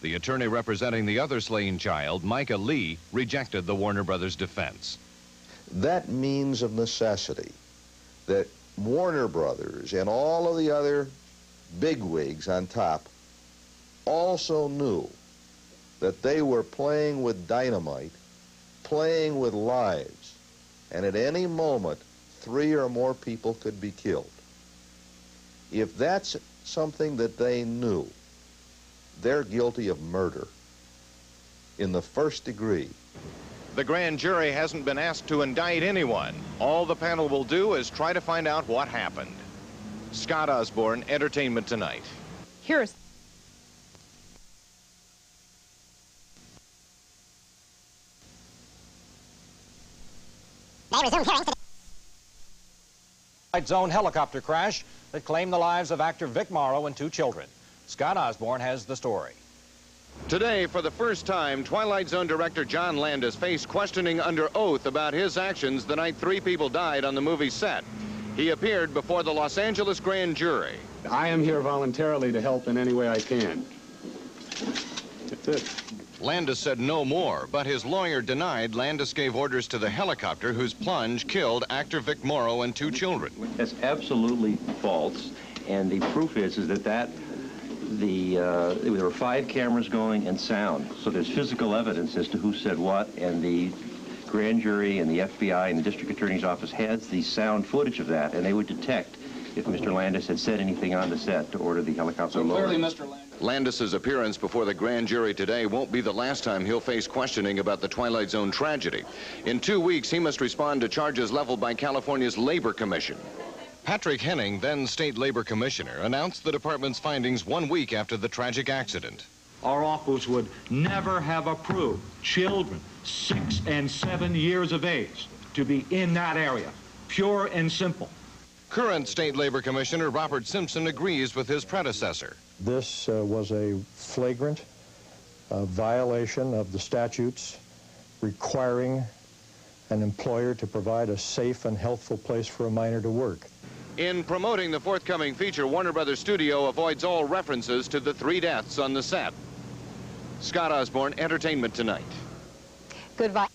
The attorney representing the other slain child, Myca Le, rejected the Warner Brothers defense. That means of necessity that Warner Brothers and all of the other bigwigs on top also knew that they were playing with dynamite, playing with lives, and at any moment, three or more people could be killed. If that's something that they knew, they're guilty of murder in the first degree. The grand jury hasn't been asked to indict anyone. All the panel will do is try to find out what happened. Scott Osborne, Entertainment Tonight. Here's They resumed hearings Twilight Zone helicopter crash that claimed the lives of actor Vic Morrow and two children. Scott Osborne has the story. Today, for the first time, Twilight Zone director John Landis faced questioning under oath about his actions the night three people died on the movie set. He appeared before the Los Angeles grand jury. I am here voluntarily to help in any way I can. That's it. Landis said no more, but his lawyer denied Landis gave orders to the helicopter whose plunge killed actor Vic Morrow and two children. That's absolutely false, and the proof is, is that that the uh, there were five cameras going and sound, so there's physical evidence as to who said what, and the grand jury and the FBI and the district attorney's office has the sound footage of that, and they would detect if Mr. Landis had said anything on the set to order the helicopter So lowered. clearly, Mr. Landis. Landis's appearance before the grand jury today won't be the last time he'll face questioning about the Twilight Zone tragedy. In two weeks, he must respond to charges leveled by California's Labor Commission. Patrick Henning, then state labor commissioner, announced the department's findings one week after the tragic accident. Our office would never have approved children six and seven years of age to be in that area. Pure and simple. Current state labor commissioner Robert Simpson agrees with his predecessor. This uh, was a flagrant uh, violation of the statutes requiring an employer to provide a safe and healthful place for a minor to work. In promoting the forthcoming feature, Warner Brothers Studio avoids all references to the three deaths on the set. Scott Osborne, Entertainment Tonight. Goodbye.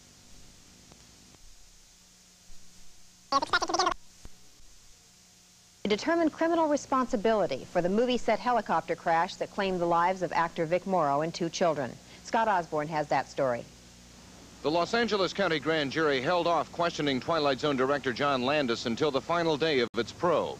To determine criminal responsibility for the movie set helicopter crash that claimed the lives of actor Vic Morrow and two children. Scott Osborne has that story. The Los Angeles County Grand Jury held off questioning Twilight Zone director John Landis until the final day of its probe.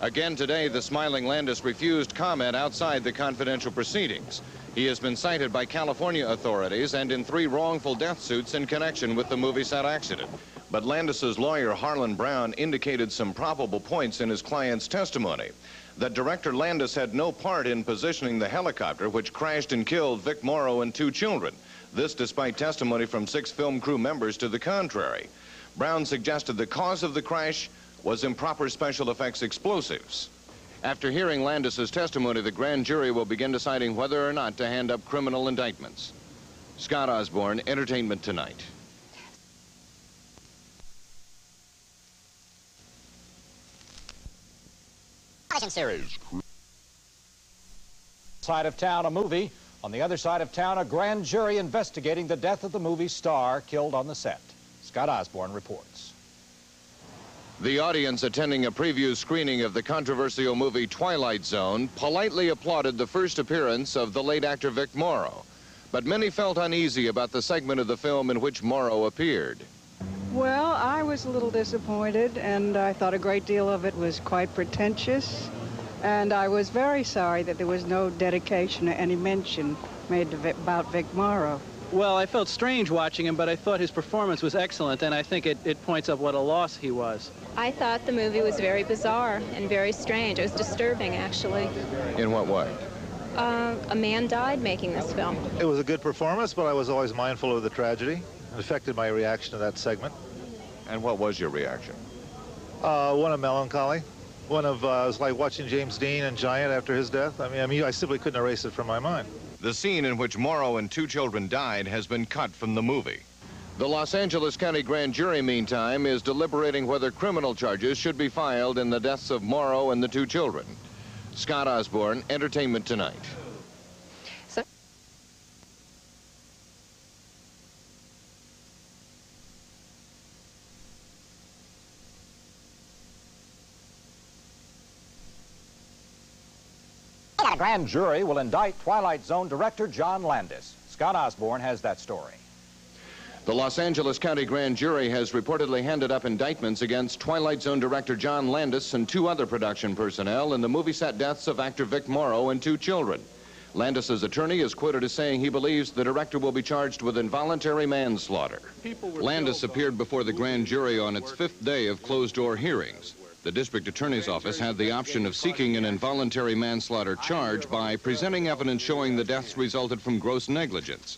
Again today, the smiling Landis refused comment outside the confidential proceedings. He has been cited by California authorities and in three wrongful death suits in connection with the movie set accident. But Landis's lawyer, Harland Braun, indicated some probable points in his client's testimony. That director Landis had no part in positioning the helicopter which crashed and killed Vic Morrow and two children. This despite testimony from six film crew members to the contrary. Braun suggested the cause of the crash was improper special effects explosives. After hearing Landis's testimony, the grand jury will begin deciding whether or not to hand up criminal indictments. Scott Osborne, Entertainment Tonight. television series. Side of town, a movie. On the other side of town, a grand jury investigating the death of the movie star killed on the set. Scott Osborne reports. The audience attending a preview screening of the controversial movie Twilight Zone politely applauded the first appearance of the late actor Vic Morrow. But many felt uneasy about the segment of the film in which Morrow appeared. Well, I was a little disappointed, and I thought a great deal of it was quite pretentious. And I was very sorry that there was no dedication or any mention made Vic, about Vic Morrow. Well, I felt strange watching him, but I thought his performance was excellent, and I think it, it points up what a loss he was. I thought the movie was very bizarre and very strange. It was disturbing, actually. In what way? Uh, a man died making this film. It was a good performance, but I was always mindful of the tragedy. It affected my reaction to that segment. And what was your reaction? Uh, one of melancholy. One of, uh, it was like watching James Dean and Giant after his death. I mean, I mean, I simply couldn't erase it from my mind. The scene in which Morrow and two children died has been cut from the movie. The Los Angeles County Grand Jury, meantime, is deliberating whether criminal charges should be filed in the deaths of Morrow and the two children. Scott Osborne, Entertainment Tonight. Grand jury will indict Twilight Zone director John Landis. Scott Osborne has that story. The Los Angeles County Grand Jury has reportedly handed up indictments against Twilight Zone director John Landis and two other production personnel in the movie set deaths of actor Vic Morrow and two children. Landis's attorney is quoted as saying he believes the director will be charged with involuntary manslaughter. Landis appeared before the grand jury on its fifth day of closed-door hearings. The district attorney's office had the option of seeking an involuntary manslaughter charge by presenting evidence showing the deaths resulted from gross negligence.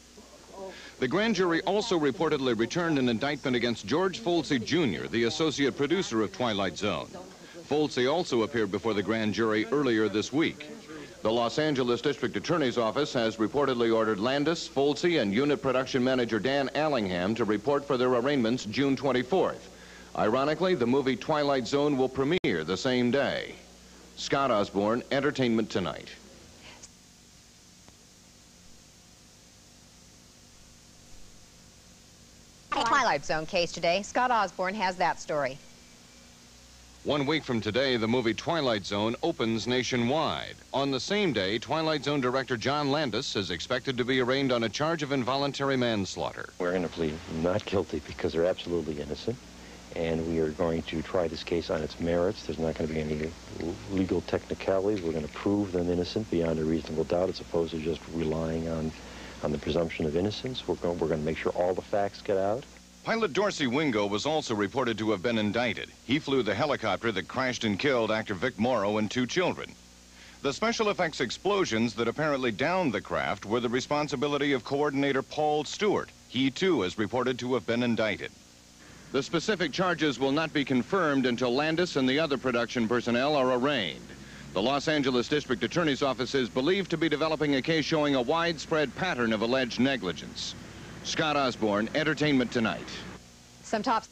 The grand jury also reportedly returned an indictment against George Folsey Jr., the associate producer of Twilight Zone. Folsey also appeared before the grand jury earlier this week. The Los Angeles District Attorney's Office has reportedly ordered Landis, Folsey, and unit production manager Dan Allingham to report for their arraignments June 24th. Ironically, the movie Twilight Zone will premiere the same day. Scott Osborne, Entertainment Tonight. The Twilight Zone case today. Scott Osborne has that story. One week from today, the movie Twilight Zone opens nationwide. On the same day, Twilight Zone director John Landis is expected to be arraigned on a charge of involuntary manslaughter. We're going to plead not guilty because they're absolutely innocent, and we are going to try this case on its merits. There's not going to be any legal technicalities. We're going to prove them innocent beyond a reasonable doubt as opposed to just relying on, on the presumption of innocence. We're going, we're going to make sure all the facts get out. Pilot Dorsey Wingo was also reported to have been indicted. He flew the helicopter that crashed and killed actor Vic Morrow and two children. The special effects explosions that apparently downed the craft were the responsibility of coordinator Paul Stewart. He, too, is reported to have been indicted. The specific charges will not be confirmed until Landis and the other production personnel are arraigned. The Los Angeles District Attorney's Office is believed to be developing a case showing a widespread pattern of alleged negligence. Scott Osborne, Entertainment Tonight. Some top.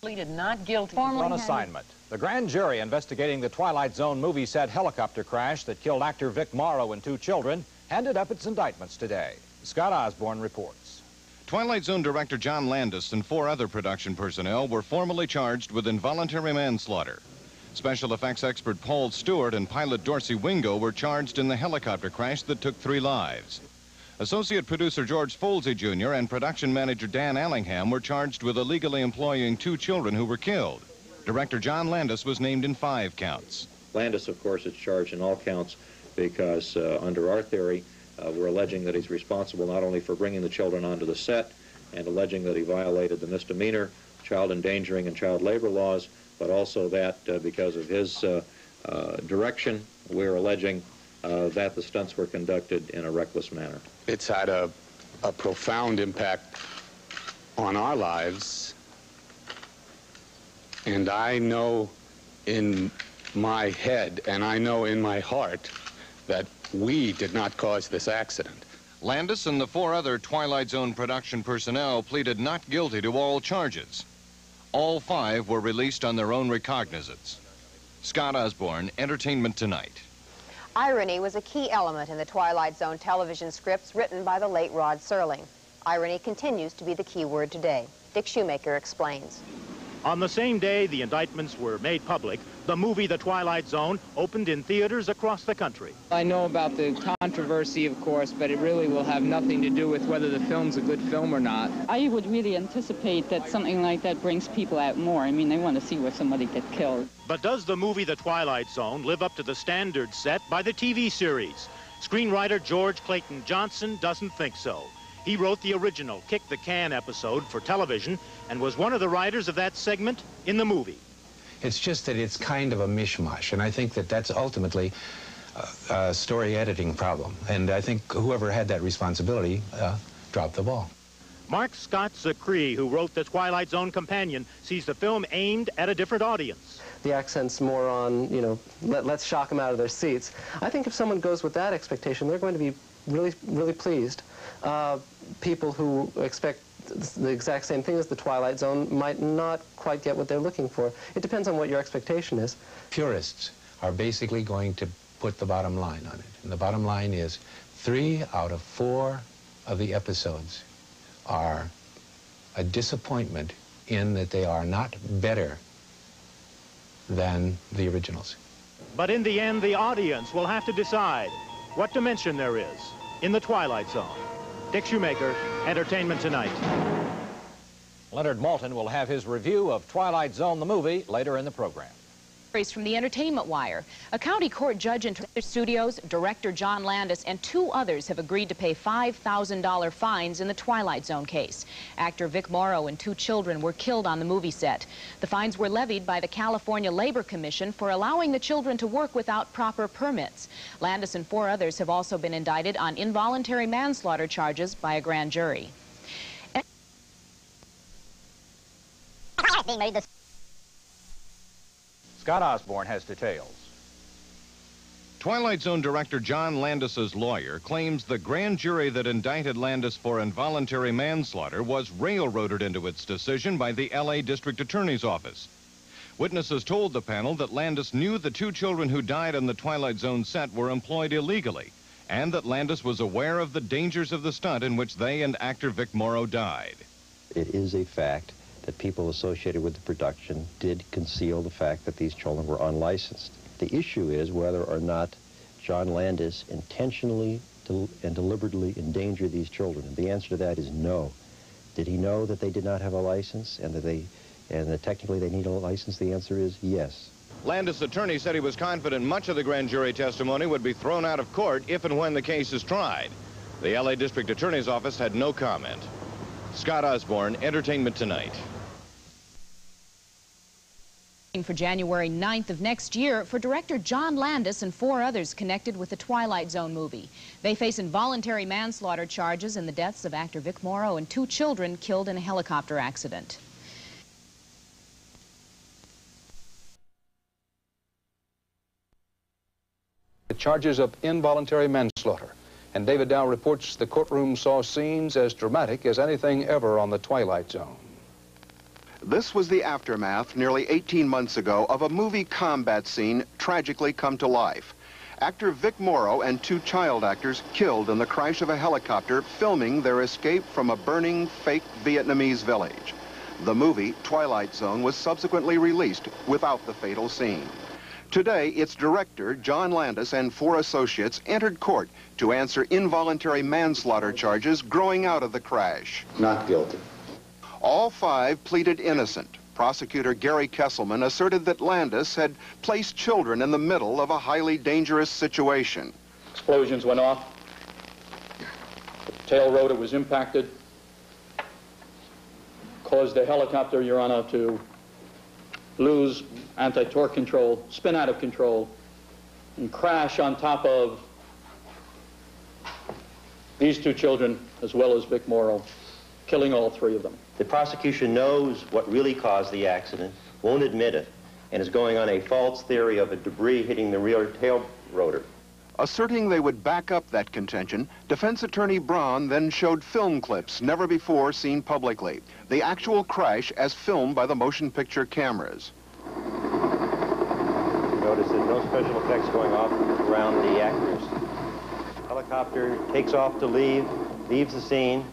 Pleaded not guilty. On assignment. The grand jury investigating the Twilight Zone movie set helicopter crash that killed actor Vic Morrow and two children handed up its indictments today. Scott Osborne reports. Twilight Zone director John Landis and four other production personnel were formally charged with involuntary manslaughter. Special effects expert Paul Stewart and pilot Dorsey Wingo were charged in the helicopter crash that took three lives. Associate producer George Folsey Jr. and production manager Dan Allingham were charged with illegally employing two children who were killed. Director John Landis was named in five counts. Landis, of course, is charged in all counts because uh, under our theory, uh, we're alleging that he's responsible not only for bringing the children onto the set and alleging that he violated the misdemeanor, child endangering, and child labor laws, but also that uh, because of his direction, we're alleging that the stunts were conducted in a reckless manner. It's had a, a profound impact on our lives, and I know in my head and I know in my heart that we did not cause this accident. Landis and the four other Twilight Zone production personnel pleaded not guilty to all charges. All five were released on their own recognizance. Scott Osborne, Entertainment Tonight. Irony was a key element in the Twilight Zone television scripts written by the late Rod Serling. Irony continues to be the key word today. Dick Shoemaker explains. On the same day the indictments were made public, the movie The Twilight Zone opened in theaters across the country. I know about the controversy, of course, but it really will have nothing to do with whether the film's a good film or not. I would really anticipate that something like that brings people out more. I mean, they want to see where somebody gets killed. But does the movie The Twilight Zone live up to the standards set by the TV series? Screenwriter George Clayton Johnson doesn't think so. He wrote the original Kick the Can episode for television and was one of the writers of that segment in the movie. It's just that it's kind of a mishmash, and I think that that's ultimately a, a story editing problem. And I think whoever had that responsibility uh, dropped the ball. Mark Scott Zicree, who wrote The Twilight Zone Companion, sees the film aimed at a different audience. The accent's more on, you know, let, let's shock them out of their seats. I think if someone goes with that expectation, they're going to be really, really pleased. Uh, people who expect the exact same thing as the Twilight Zone might not quite get what they're looking for. It depends on what your expectation is. Purists are basically going to put the bottom line on it. And the bottom line is three out of four of the episodes are a disappointment in that they are not better than the originals. But in the end, the audience will have to decide what dimension there is in the Twilight Zone. Dick Shoemaker, Entertainment Tonight. Leonard Maltin will have his review of Twilight Zone, the movie, later in the program from the Entertainment Wire. A county court judge in studios, director John Landis, and two others have agreed to pay $5,000 fines in the Twilight Zone case. Actor Vic Morrow and two children were killed on the movie set. The fines were levied by the California Labor Commission for allowing the children to work without proper permits. Landis and four others have also been indicted on involuntary manslaughter charges by a grand jury. Scott Osborne has details. Twilight Zone director John Landis's lawyer claims the grand jury that indicted Landis for involuntary manslaughter was railroaded into its decision by the L.A. District Attorney's Office. Witnesses told the panel that Landis knew the two children who died on the Twilight Zone set were employed illegally, and that Landis was aware of the dangers of the stunt in which they and actor Vic Morrow died. It is a fact that people associated with the production did conceal the fact that these children were unlicensed. The issue is whether or not John Landis intentionally and deliberately endangered these children. And the answer to that is no. Did he know that they did not have a license and that they and that technically they need a license? The answer is yes. Landis' attorney said he was confident much of the grand jury testimony would be thrown out of court if and when the case is tried. The L.A. District Attorney's Office had no comment. Scott Osborne, Entertainment Tonight for January 9th of next year for director John Landis and four others connected with the Twilight Zone movie. They face involuntary manslaughter charges in the deaths of actor Vic Morrow and two children killed in a helicopter accident. The charges of involuntary manslaughter. And David Dow reports the courtroom saw scenes as dramatic as anything ever on the Twilight Zone. This was the aftermath nearly 18 months ago of a movie combat scene tragically come to life. Actor Vic Morrow and two child actors killed in the crash of a helicopter filming their escape from a burning fake Vietnamese village. The movie, Twilight Zone, was subsequently released without the fatal scene. Today, its director, John Landis, and four associates entered court to answer involuntary manslaughter charges growing out of the crash. Not guilty. All five pleaded innocent. Prosecutor Gary Kesselman asserted that Landis had placed children in the middle of a highly dangerous situation. Explosions went off. The tail rotor was impacted. Caused the helicopter, Your Honor, to lose anti-torque control, spin out of control, and crash on top of these two children, as well as Vic Morrow, killing all three of them. The prosecution knows what really caused the accident, won't admit it, and is going on a false theory of a debris hitting the rear tail rotor. Asserting they would back up that contention, defense attorney Braun then showed film clips never before seen publicly. The actual crash as filmed by the motion picture cameras. Notice that no special effects going off around the actors. Helicopter takes off to leave, leaves the scene,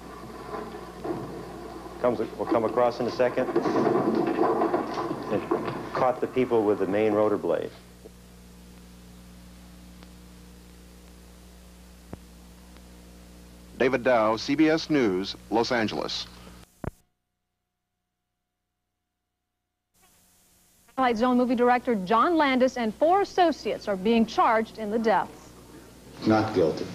comes, will come across in a second. It caught the people with the main rotor blade. David Dow, CBS News, Los Angeles. Twilight Zone movie director John Landis and four associates are being charged in the deaths. Not guilty.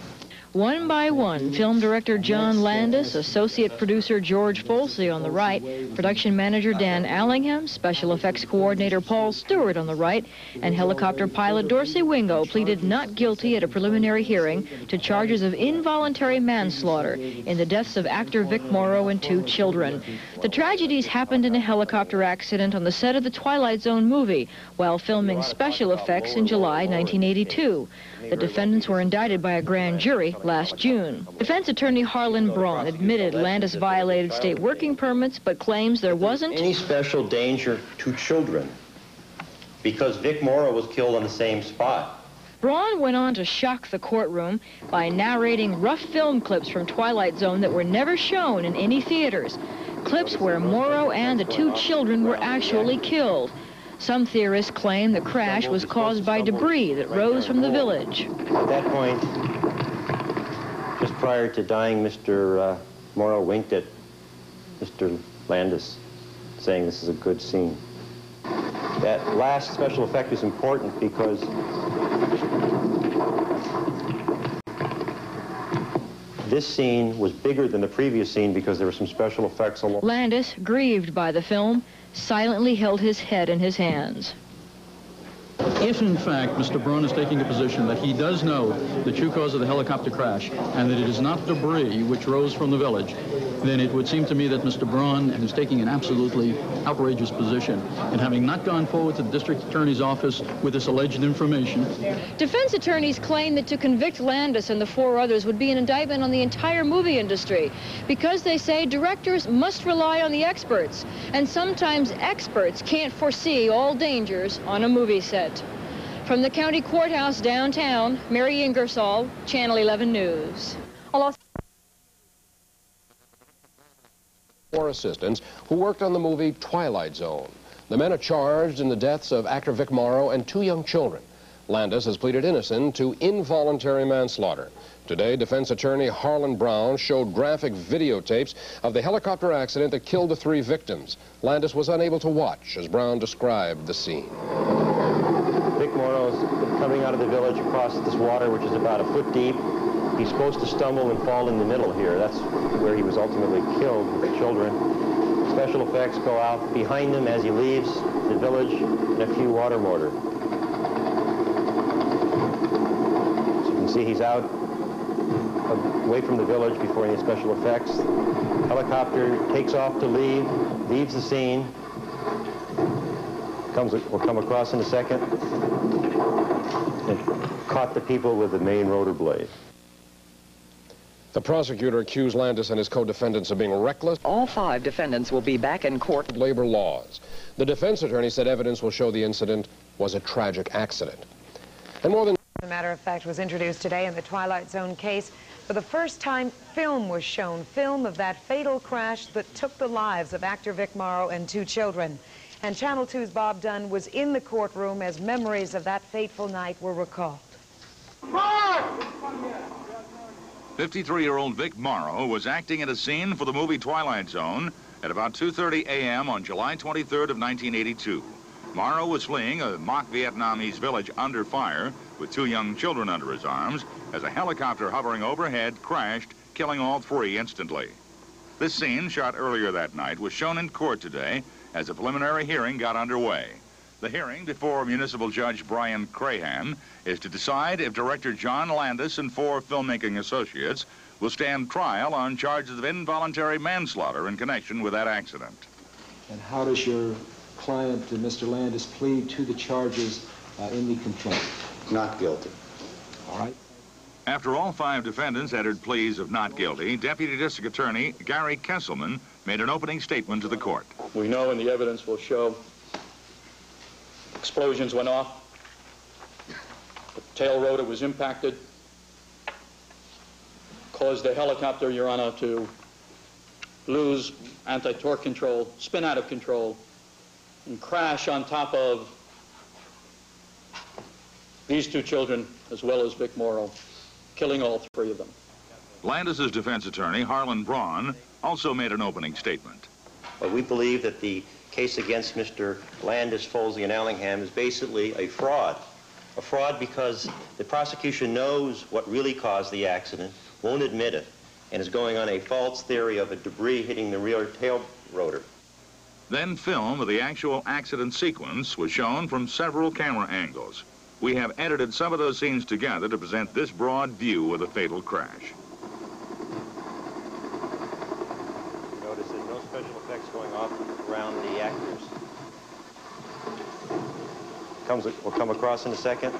One by one, film director John Landis, associate producer George Folsey on the right, production manager Dan Allingham, special effects coordinator Paul Stewart on the right, and helicopter pilot Dorsey Wingo pleaded not guilty at a preliminary hearing to charges of involuntary manslaughter in the deaths of actor Vic Morrow and two children. The tragedies happened in a helicopter accident on the set of the Twilight Zone movie while filming special effects in July 1982. The defendants were indicted by a grand jury last June. Defense attorney Harland Braun admitted Landis violated state working permits, but claims there wasn't any special danger to children because Vic Morrow was killed on the same spot. Braun went on to shock the courtroom by narrating rough film clips from Twilight Zone that were never shown in any theaters. Clips where Morrow and the two children were actually killed. Some theorists claim the crash was caused by debris that rose from the village. At that point, just prior to dying, Mr. Uh, Morrow winked at Mr. Landis, saying this is a good scene. That last special effect is important because this scene was bigger than the previous scene because there were some special effects along. Landis, grieved by the film, silently held his head in his hands. If, in fact, Mr. Braun is taking a position that he does know the true cause of the helicopter crash and that it is not debris which rose from the village, then it would seem to me that Mr. Braun is taking an absolutely outrageous position and having not gone forward to the district attorney's office with this alleged information. Defense attorneys claim that to convict Landis and the four others would be an indictment on the entire movie industry because they say directors must rely on the experts, and sometimes experts can't foresee all dangers on a movie set. From the county courthouse downtown, Mary Ingersoll, Channel 11 News. Four assistants who worked on the movie Twilight Zone. The men are charged in the deaths of actor Vic Morrow and two young children. Landis has pleaded innocent to involuntary manslaughter. Today, defense attorney Harland Braun showed graphic videotapes of the helicopter accident that killed the three victims. Landis was unable to watch as Braun described the scene. Vic Morrow is coming out of the village across this water, which is about a foot deep. He's supposed to stumble and fall in the middle here. That's where he was ultimately killed with the children. Special effects go out behind him as he leaves the village in a few water mortar. As you can see, he's out away from the village before any special effects. Helicopter takes off to leave, leaves the scene, comes, will come across in a second, and caught the people with the main rotor blade. The prosecutor accused Landis and his co-defendants of being reckless. All five defendants will be back in court. Labor laws. The defense attorney said evidence will show the incident was a tragic accident. And more than... As a matter of fact, was introduced today in the Twilight Zone case. For the first time, film was shown, film of that fatal crash that took the lives of actor Vic Morrow and two children. And Channel 2's Bob Dunn was in the courtroom as memories of that fateful night were recalled. 53-year-old Vic Morrow was acting in a scene for the movie Twilight Zone at about 2.30 a.m. on July 23rd of 1982. Morrow was fleeing a mock Vietnamese village under fire with two young children under his arms as a helicopter hovering overhead crashed, killing all three instantly. This scene, shot earlier that night, was shown in court today as a preliminary hearing got underway. The hearing before Municipal Judge Brian Crahan is to decide if director John Landis and four filmmaking associates will stand trial on charges of involuntary manslaughter in connection with that accident. And how does your client, uh, Mr. Landis, plead to the charges uh, in the complaint? Not guilty. All right. After all five defendants entered pleas of not guilty, Deputy District Attorney Gary Kesselman made an opening statement to the court. We know and the evidence will show explosions went off, the tail rotor was impacted, caused the helicopter, Your Honor, to lose anti-torque control, spin out of control, and crash on top of these two children as well as Vic Morrow, killing all three of them. Landis's defense attorney, Harland Braun, also made an opening statement. But we believe that the case against Mr. Landis, Folsey, and Allingham is basically a fraud. A fraud because the prosecution knows what really caused the accident, won't admit it and is going on a false theory of a debris hitting the rear tail rotor. Then film of the actual accident sequence was shown from several camera angles. We have edited some of those scenes together to present this broad view of the fatal crash. Notice there's no special effects going off around the actors. Comes, will come across in a second.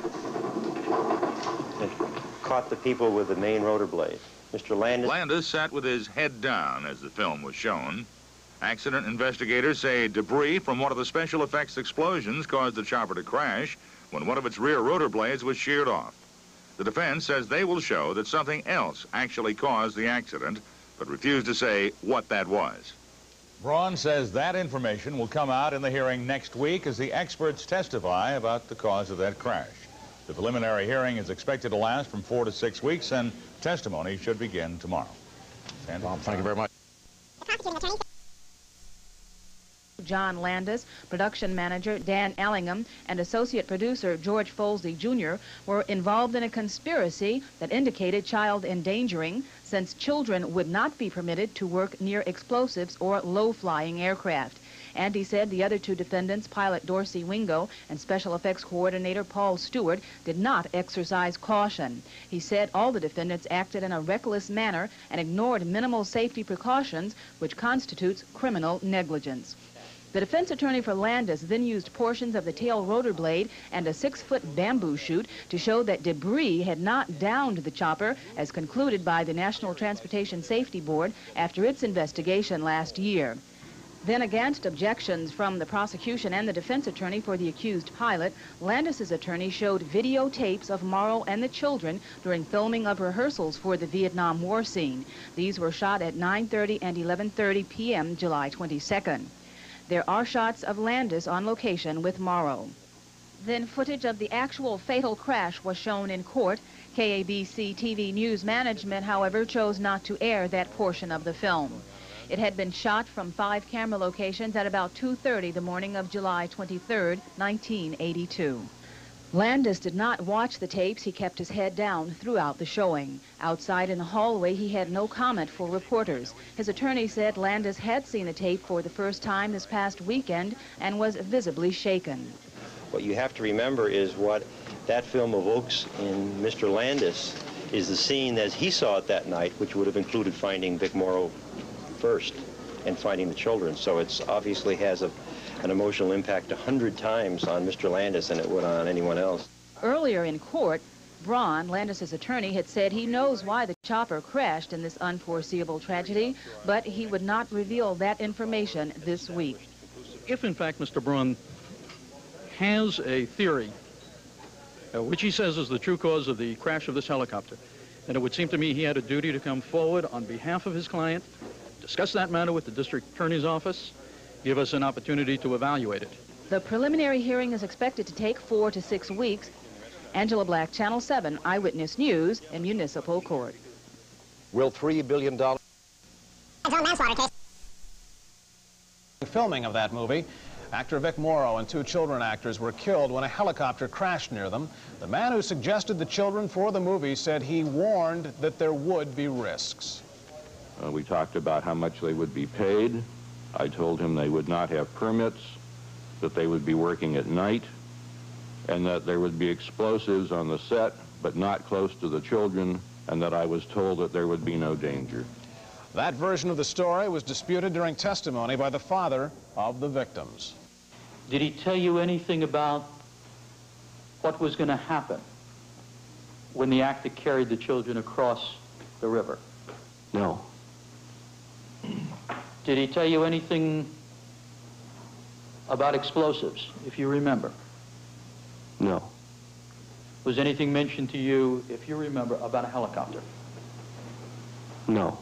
It caught the people with the main rotor blade. Mr. Landis. Landis sat with his head down as the film was shown. Accident investigators say debris from one of the special effects explosions caused the chopper to crash when one of its rear rotor blades was sheared off. The defense says they will show that something else actually caused the accident, but refused to say what that was. Braun says that information will come out in the hearing next week as the experts testify about the cause of that crash. The preliminary hearing is expected to last from four to six weeks, and testimony should begin tomorrow. Sandy? Bob, thank you very much. John Landis, production manager Dan Allingham, and associate producer George Folsey Jr. were involved in a conspiracy that indicated child endangering since children would not be permitted to work near explosives or low-flying aircraft. Andy said the other two defendants, pilot Dorsey Wingo and special effects coordinator Paul Stewart, did not exercise caution. He said all the defendants acted in a reckless manner and ignored minimal safety precautions, which constitutes criminal negligence. The defense attorney for Landis then used portions of the tail rotor blade and a six-foot bamboo shoot to show that debris had not downed the chopper, as concluded by the National Transportation Safety Board after its investigation last year. Then against objections from the prosecution and the defense attorney for the accused pilot, Landis's attorney showed videotapes of Morrow and the children during filming of rehearsals for the Vietnam War scene. These were shot at 9.30 and 11.30 p.m. July 22nd. There are shots of Landis on location with Morrow. Then footage of the actual fatal crash was shown in court. KABC TV News Management, however, chose not to air that portion of the film. It had been shot from five camera locations at about 2.30 the morning of July 23, 1982. Landis did not watch the tapes. He kept his head down throughout the showing. Outside in the hallway, he had no comment for reporters. His attorney said Landis had seen the tape for the first time this past weekend and was visibly shaken. What you have to remember is what that film evokes in Mr. Landis is the scene as he saw it that night, which would have included finding Vic Morrow first and finding the children. So it's obviously has a an emotional impact a hundred times on Mr. Landis than it would on anyone else. Earlier in court, Braun, Landis's attorney, had said he knows why the chopper crashed in this unforeseeable tragedy, but he would not reveal that information this week. If, in fact, Mr. Braun has a theory, uh, which he says is the true cause of the crash of this helicopter, then it would seem to me he had a duty to come forward on behalf of his client, discuss that matter with the district attorney's office, give us an opportunity to evaluate it. The preliminary hearing is expected to take four to six weeks. Angela Black, Channel 7 Eyewitness News in Municipal Court. Will $3 billion... Filming of that movie, actor Vic Morrow and two children actors were killed when a helicopter crashed near them. The man who suggested the children for the movie said he warned that there would be risks. Uh, we talked about how much they would be paid, I told him they would not have permits, that they would be working at night, and that there would be explosives on the set, but not close to the children, and that I was told that there would be no danger. That version of the story was disputed during testimony by the father of the victims. Did he tell you anything about what was going to happen when the actor carried the children across the river? No. Did he tell you anything about explosives, if you remember? No. Was anything mentioned to you, if you remember, about a helicopter? No.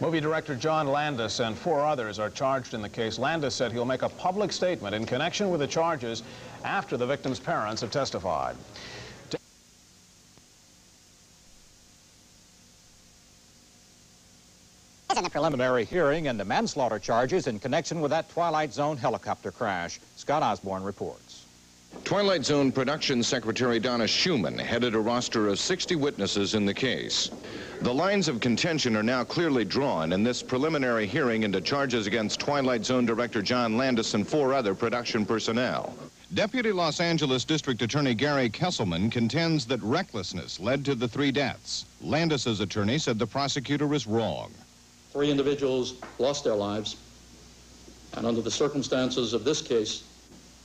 Movie director John Landis and four others are charged in the case. Landis said he'll make a public statement in connection with the charges after the victims' parents have testified. In the preliminary hearing into manslaughter charges in connection with that Twilight Zone helicopter crash, Scott Osborne reports. Twilight Zone production secretary Donna Schumann headed a roster of 60 witnesses in the case. The lines of contention are now clearly drawn in this preliminary hearing into charges against Twilight Zone director John Landis and four other production personnel. Deputy Los Angeles District Attorney Gary Kesselman contends that recklessness led to the three deaths. Landis's attorney said the prosecutor is wrong. Three individuals lost their lives, and under the circumstances of this case,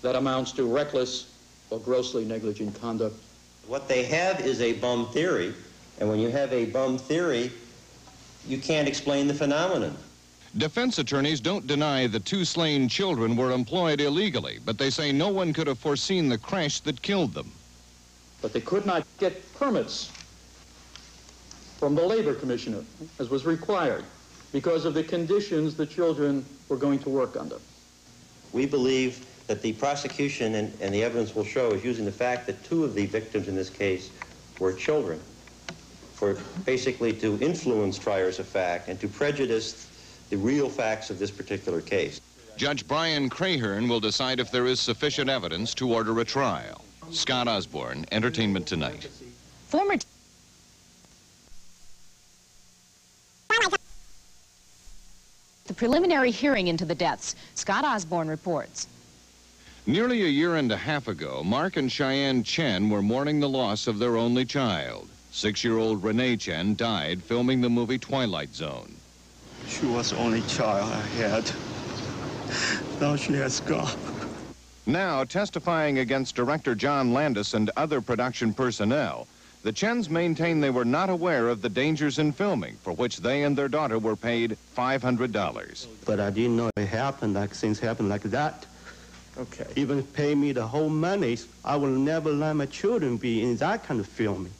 that amounts to reckless or grossly negligent conduct. What they have is a bum theory, and when you have a bum theory, you can't explain the phenomenon. Defense attorneys don't deny the two slain children were employed illegally, but they say no one could have foreseen the crash that killed them. But they could not get permits from the labor commissioner, as was required, because of the conditions the children were going to work under. We believe that the prosecution and, and the evidence will show is using the fact that two of the victims in this case were children for basically to influence triers of fact and to prejudice the real facts of this particular case. Judge Brian Crahan will decide if there is sufficient evidence to order a trial. Scott Osborne, Entertainment Tonight. Former the preliminary hearing into the deaths. Scott Osborne reports. Nearly a year and a half ago, Mark and Cheyenne Chen were mourning the loss of their only child. Six-year-old Renee Chen died filming the movie Twilight Zone. She was the only child I had. Now she has gone. Now, testifying against director John Landis and other production personnel, the Chens maintain they were not aware of the dangers in filming, for which they and their daughter were paid $500. But I didn't know it happened, like things happened like that. Okay. Even pay me the whole money, I will never let my children be in that kind of filming.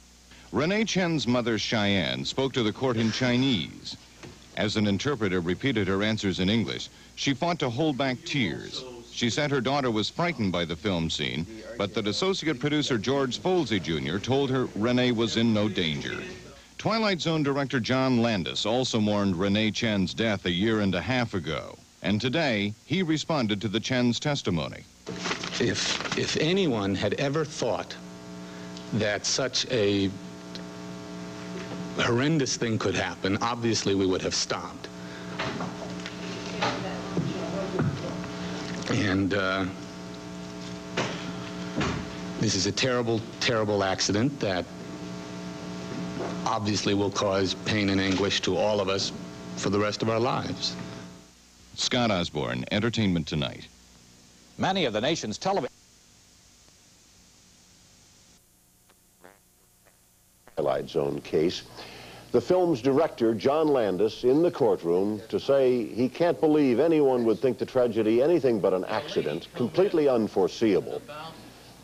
Renee Chen's mother, Cheyenne, spoke to the court in Chinese. As an interpreter repeated her answers in English, she fought to hold back tears. She said her daughter was frightened by the film scene, but that associate producer George Folsey Jr. told her Renee was in no danger. Twilight Zone director John Landis also mourned Renee Chen's death a year and a half ago. And today, he responded to the Chen's testimony. If, if anyone had ever thought that such a horrendous thing could happen, obviously we would have stopped. And uh, this is a terrible, terrible accident that obviously will cause pain and anguish to all of us for the rest of our lives. Scott Osborne, Entertainment Tonight. Many of the nation's television... Twilight Zone case. The film's director, John Landis, in the courtroom to say he can't believe anyone would think the tragedy anything but an accident, completely unforeseeable.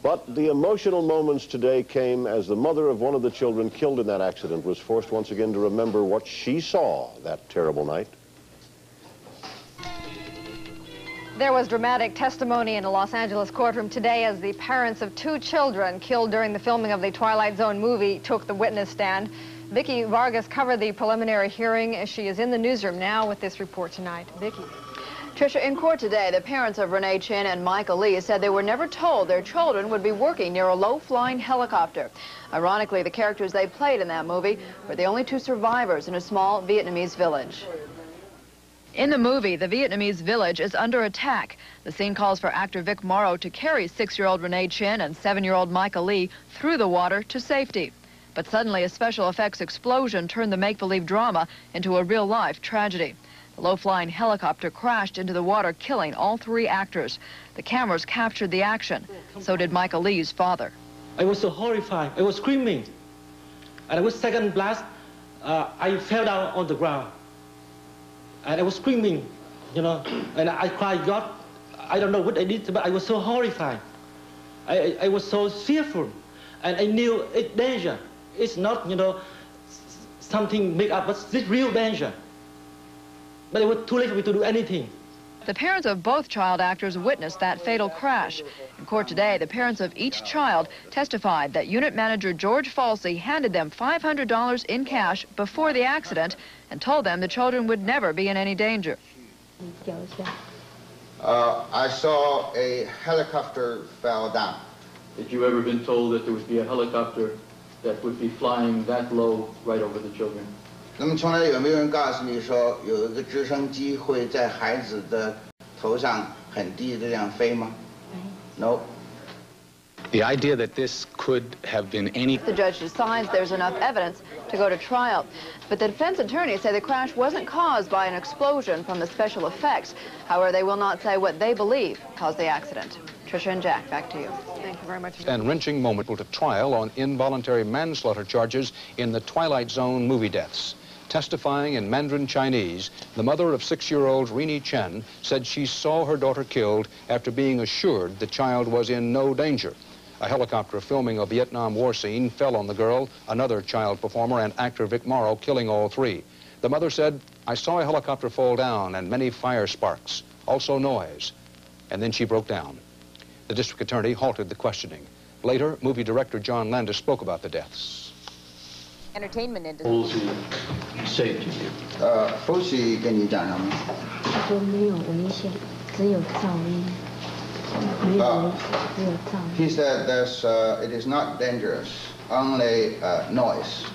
But the emotional moments today came as the mother of one of the children killed in that accident was forced once again to remember what she saw that terrible night. There was dramatic testimony in a Los Angeles courtroom today as the parents of two children killed during the filming of the Twilight Zone movie took the witness stand. Vicki Vargas covered the preliminary hearing. As she is in the newsroom now with this report tonight. Vicki. Tricia, in court today, the parents of Renee Chen and Michael Lee said they were never told their children would be working near a low-flying helicopter. Ironically, the characters they played in that movie were the only two survivors in a small Vietnamese village. In the movie, the Vietnamese village is under attack. The scene calls for actor Vic Morrow to carry six-year-old Renee Chen and seven-year-old Michael Lee through the water to safety. But suddenly, a special effects explosion turned the make-believe drama into a real-life tragedy. The low-flying helicopter crashed into the water, killing all three actors. The cameras captured the action. So did Michael Lee's father. I was so horrified. I was screaming. And I was second blast. Uh, I fell down on the ground. And I was screaming, you know, and I cried, God, I don't know what I did, but I was so horrified. I, I, was so fearful. And I knew it's danger. It's not, you know, something made up, but it's real danger. But it was too late for me to do anything. The parents of both child actors witnessed that fatal crash. In court today, the parents of each child testified that unit manager George Folsey handed them $500 in cash before the accident and told them the children would never be in any danger. Uh, I saw a helicopter fell down. that you ever been told that there would be a helicopter that would be flying that low right over the children? 那么从来有没有人告诉你说有一个直升机会在孩子的头上很低的这样飞吗？No. The idea that this could have been any... The judge decides there's enough evidence to go to trial. But the defense attorneys say the crash wasn't caused by an explosion from the special effects. However, they will not say what they believe caused the accident. Tricia and Jack, back to you. Thank you very much. And wrenching moment will to trial on involuntary manslaughter charges in the Twilight Zone movie deaths. Testifying in Mandarin Chinese, the mother of six-year-old Renee Chen said she saw her daughter killed after being assured the child was in no danger. A helicopter filming a Vietnam War scene fell on the girl, another child performer, and actor Vic Morrow, killing all three. The mother said, I saw a helicopter fall down and many fire sparks, also noise. And then she broke down. The district attorney halted the questioning. Later, movie director John Landis spoke about the deaths. Entertainment industry. 夫妻 say to you? 呃，夫妻跟你讲什么？他说没有危险，只有噪音。没有危险，只有噪音。 He said there's, uh, it is not dangerous, only uh, noise.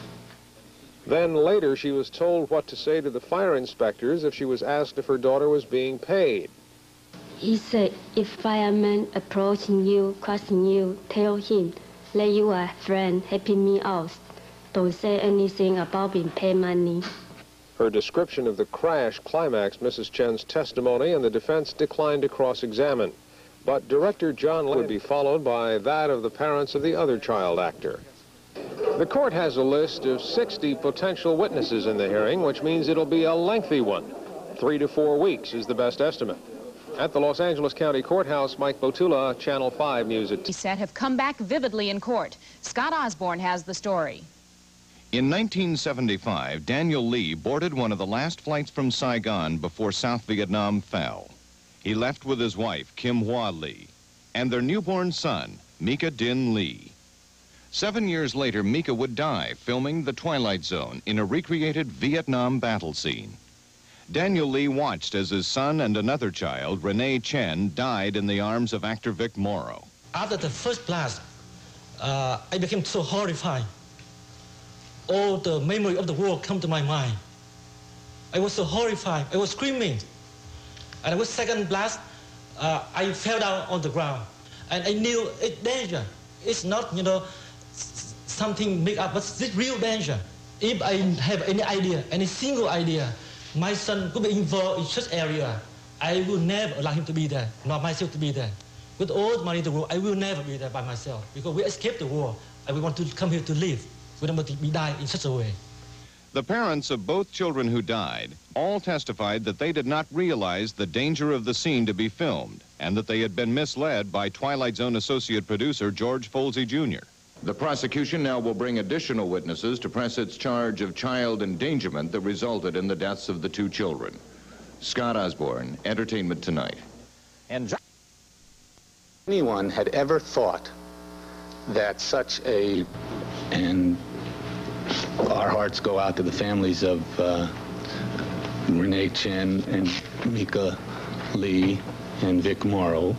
Then later she was told what to say to the fire inspectors if she was asked if her daughter was being paid. He said, if fireman approaching you, crossing you, tell him that you are a friend, helping me out. Don't say anything about being paid money. Her description of the crash climaxed Mrs. Chen's testimony, and the defense declined to cross-examine. But director John would be followed by that of the parents of the other child actor. The court has a list of 60 potential witnesses in the hearing, which means it'll be a lengthy one. Three to four weeks is the best estimate. At the Los Angeles County Courthouse, Mike Botula, Channel 5 News at He said have come back vividly in court. Scott Osborne has the story. In 1975, Daniel Lee boarded one of the last flights from Saigon before South Vietnam fell. He left with his wife, Kim Hoa Lee, and their newborn son, Myca Dinh Le. Seven years later, Myca would die filming The Twilight Zone in a recreated Vietnam battle scene. Daniel Lee watched as his son and another child, Renee Chen, died in the arms of actor Vic Morrow. After the first blast, uh, I became so horrified. All the memory of the war come to my mind. I was so horrified. I was screaming. And with second blast, uh, I fell down on the ground. And I knew it's danger. It's not, you know, something made up, but it's real danger. If I have any idea, any single idea, my son could be involved in such area, I will never allow him to be there, nor myself to be there. With all the money in the world, I will never be there by myself because we escaped the war and we want to come here to live. We don't want to be die in such a way. The parents of both children who died all testified that they did not realize the danger of the scene to be filmed and that they had been misled by Twilight Zone associate producer George Folsey Jr. The prosecution now will bring additional witnesses to press its charge of child endangerment that resulted in the deaths of the two children. Scott Osborne, Entertainment Tonight. And anyone had ever thought that such a and our hearts go out to the families of uh, Renee Chen and Myca Le and Vic Morrow.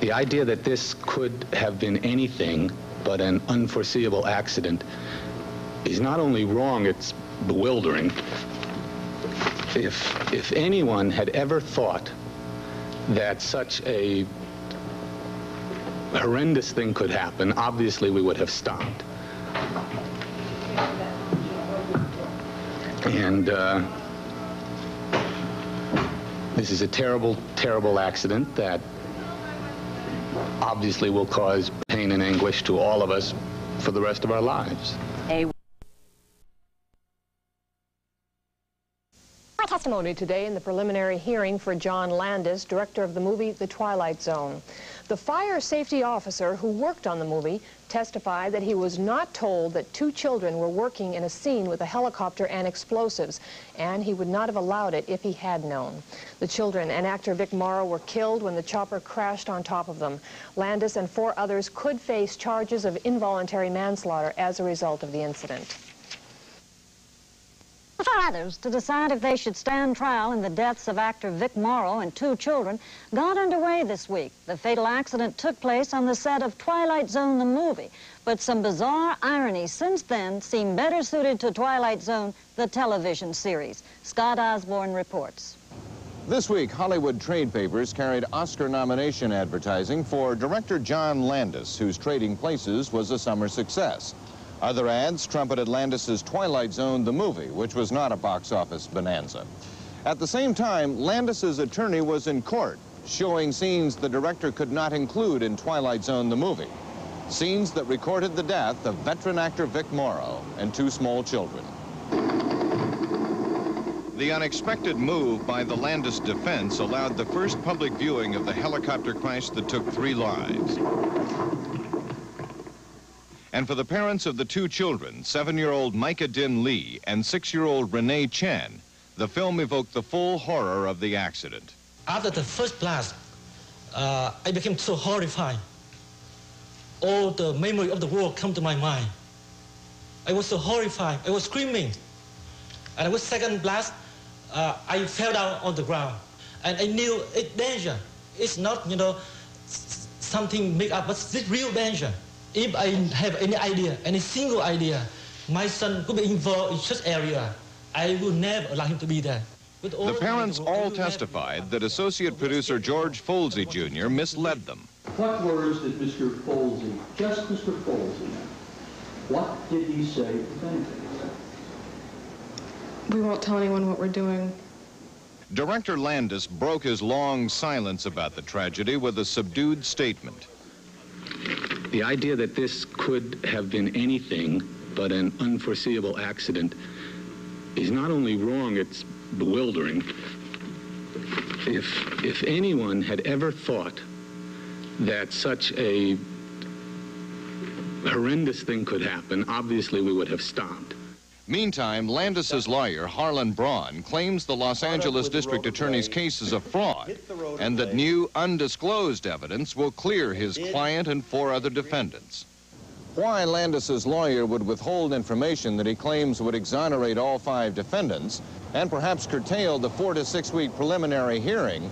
The idea that this could have been anything but an unforeseeable accident is not only wrong, it's bewildering. If, if anyone had ever thought that such a horrendous thing could happen, obviously we would have stopped. And uh, this is a terrible, terrible accident that obviously will cause pain and anguish to all of us for the rest of our lives. Our testimony today in the preliminary hearing for John Landis, director of the movie The Twilight Zone. The fire safety officer who worked on the movie testified that he was not told that two children were working in a scene with a helicopter and explosives, and he would not have allowed it if he had known. The children and actor Vic Morrow were killed when the chopper crashed on top of them. Landis and four others could face charges of involuntary manslaughter as a result of the incident. Fathers to decide if they should stand trial in the deaths of actor Vic Morrow and two children got underway this week. The fatal accident took place on the set of Twilight Zone, the movie. But some bizarre ironies since then seem better suited to Twilight Zone, the television series. Scott Osborne reports. This week, Hollywood trade papers carried Oscar nomination advertising for director John Landis, whose Trading Places was a summer success. Other ads trumpeted Landis's Twilight Zone, the movie, which was not a box office bonanza. At the same time, Landis's attorney was in court, showing scenes the director could not include in Twilight Zone, the movie. Scenes that recorded the death of veteran actor Vic Morrow and two small children. The unexpected move by the Landis defense allowed the first public viewing of the helicopter crash that took three lives. And for the parents of the two children, seven-year-old Myca Dinh Le and six-year-old Renee Chen, the film evoked the full horror of the accident. After the first blast, uh, I became so horrified. All the memory of the world come to my mind. I was so horrified. I was screaming. And with second blast, uh, I fell down on the ground. And I knew it's danger. It's not, you know, something made up, but it's real danger. If I have any idea, any single idea, my son could be involved in such area, I will never allow him to be there. The parents all testified that associate producer George Folsey Jr. misled them. What words did Mr. Folsey, just Mr. Folsey, what did he say, if anything? We won't tell anyone what we're doing. Director Landis broke his long silence about the tragedy with a subdued statement. The idea that this could have been anything but an unforeseeable accident is not only wrong, it's bewildering. If, if anyone had ever thought that such a horrendous thing could happen, obviously we would have stopped. Meantime, Landis's lawyer, Harland Braun, claims the Los Angeles District Attorney's case is a fraud and that new undisclosed evidence will clear his client and four other defendants. Why Landis's lawyer would withhold information that he claims would exonerate all five defendants and perhaps curtail the four to six week preliminary hearing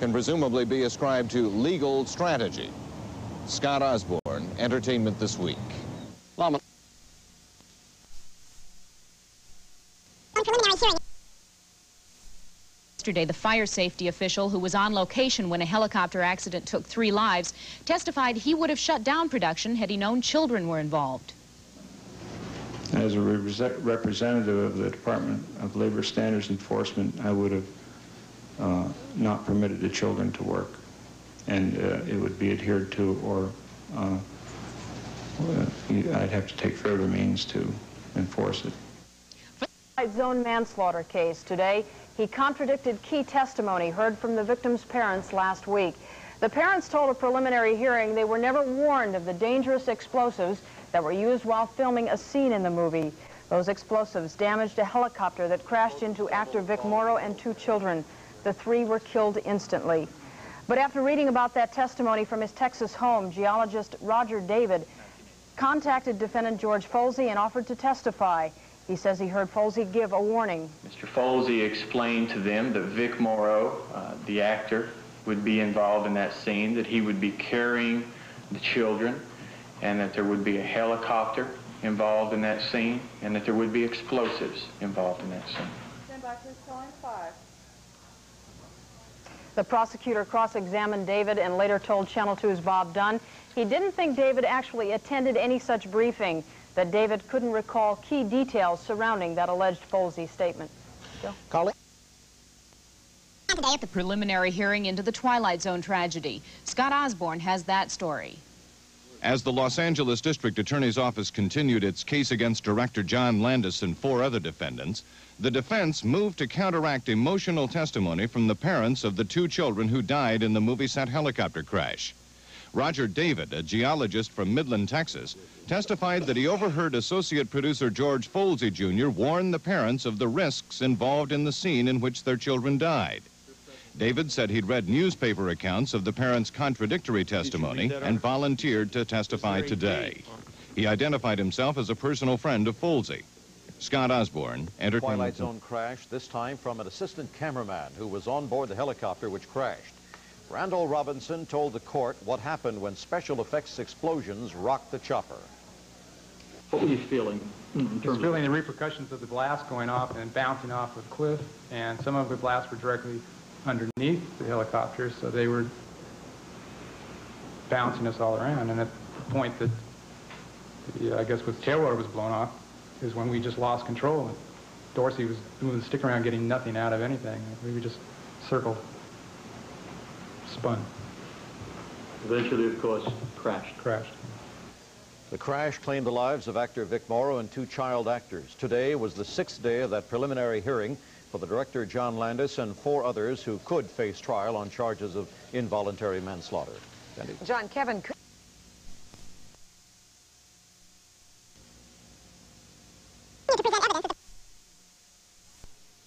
can presumably be ascribed to legal strategy. Scott Osborne, Entertainment This Week. Yesterday, the fire safety official who was on location when a helicopter accident took three lives testified he would have shut down production had he known children were involved. As a representative of the Department of Labor Standards Enforcement, I would have uh, not permitted the children to work, and uh, it would be adhered to, or uh, I'd have to take further means to enforce it. Zone manslaughter case today. He contradicted key testimony heard from the victim's parents last week. The parents told a preliminary hearing they were never warned of the dangerous explosives that were used while filming a scene in the movie. Those explosives damaged a helicopter that crashed into actor Vic Morrow and two children. The three were killed instantly. But after reading about that testimony from his Texas home, geologist Roger David contacted defendant George Folsey and offered to testify. He says he heard Folsey give a warning. Mr. Folsey explained to them that Vic Morrow, uh, the actor, would be involved in that scene, that he would be carrying the children, and that there would be a helicopter involved in that scene, and that there would be explosives involved in that scene. Stand by, please, calling five. The prosecutor cross-examined David and later told Channel 2's Bob Dunn he didn't think David actually attended any such briefing that David couldn't recall key details surrounding that alleged Folsey statement. Today at the preliminary hearing into the Twilight Zone tragedy. Scott Osborne has that story. As the Los Angeles District Attorney's Office continued its case against director John Landis and four other defendants, the defense moved to counteract emotional testimony from the parents of the two children who died in the movie set helicopter crash. Roger David, a geologist from Midland, Texas, testified that he overheard associate producer George Folsey Jr. warn the parents of the risks involved in the scene in which their children died. David said he'd read newspaper accounts of the parents' contradictory testimony and volunteered to testify today. He identified himself as a personal friend of Folsey. Scott Osborne, Entertainment. Twilight Zone crash, this time from an assistant cameraman who was on board the helicopter which crashed. Randall Robinson told the court what happened when special effects explosions rocked the chopper. What were you feeling? In Just feeling the repercussions of the blast going off and bouncing off of the cliff, and some of the blasts were directly underneath the helicopter, so they were bouncing us all around. And at the point that, the, I guess, with tail rotor was blown off, is when we just lost control. And Dorsey was moving the stick around, getting nothing out of anything. We just circle, spun. Eventually, of course, crashed. Crashed. The crash claimed the lives of actor Vic Morrow and two child actors. Today was the sixth day of that preliminary hearing for the director John Landis and four others who could face trial on charges of involuntary manslaughter. Sandy. John, Kevin...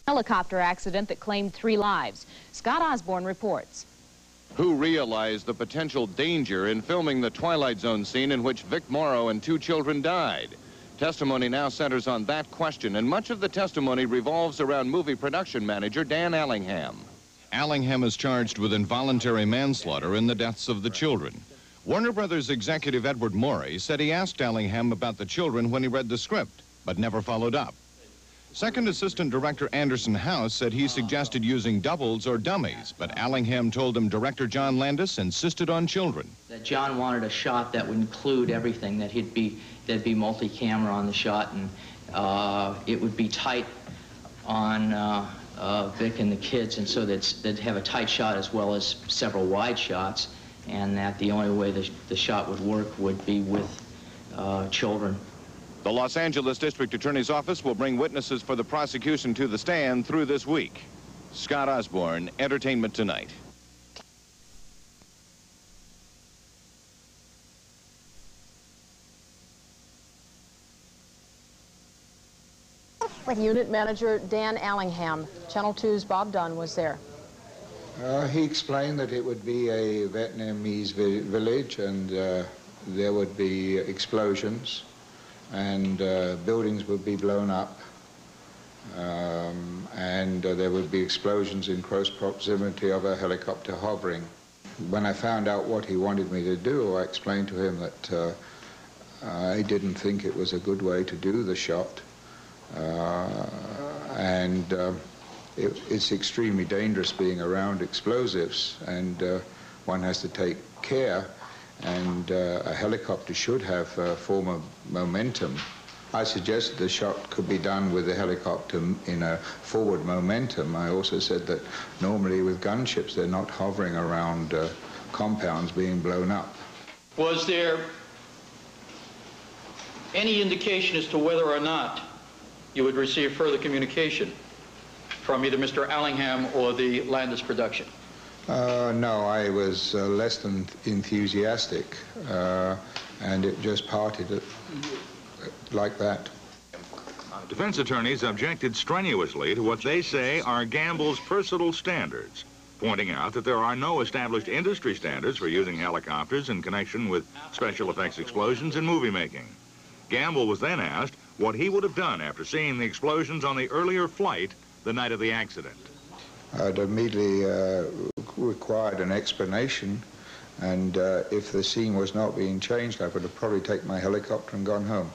Helicopter accident that claimed three lives. Scott Osborne reports. Who realized the potential danger in filming the Twilight Zone scene in which Vic Morrow and two children died? Testimony now centers on that question, and much of the testimony revolves around movie production manager Dan Allingham. Allingham is charged with involuntary manslaughter in the deaths of the children. Warner Brothers executive Edward Morey said he asked Allingham about the children when he read the script, but never followed up. Second Assistant Director Anderson House said he suggested using doubles or dummies, but Allingham told him Director John Landis insisted on children. That John wanted a shot that would include everything, that he'd be, there'd be multi-camera on the shot, and uh, it would be tight on uh, uh, Vic and the kids, and so that they'd have a tight shot as well as several wide shots, and that the only way the, the shot would work would be with uh, children. The Los Angeles District Attorney's Office will bring witnesses for the prosecution to the stand through this week. Scott Osborne, Entertainment Tonight. With unit manager Dan Allingham, Channel 2's Bob Dunn was there. Uh, he explained that it would be a Vietnamese vi village and uh, there would be explosions and uh, buildings would be blown up um, and uh, there would be explosions in close proximity of a helicopter hovering. When I found out what he wanted me to do, I explained to him that uh, I didn't think it was a good way to do the shot uh, and uh, it, it's extremely dangerous being around explosives and uh, one has to take care and uh, a helicopter should have a form of momentum. I suggested the shot could be done with the helicopter in a forward momentum. I also said that normally with gunships they're not hovering around uh, compounds being blown up. Was there any indication as to whether or not you would receive further communication from either Mr. Allingham or the Landis production? Uh, no, I was uh, less than enthusiastic, uh, and it just parted it like that. Defense attorneys objected strenuously to what they say are Gamble's personal standards, pointing out that there are no established industry standards for using helicopters in connection with special effects explosions in movie making. Gamble was then asked what he would have done after seeing the explosions on the earlier flight the night of the accident. I'd immediately uh, required an explanation, and uh, if the scene was not being changed, I would have probably taken my helicopter and gone home.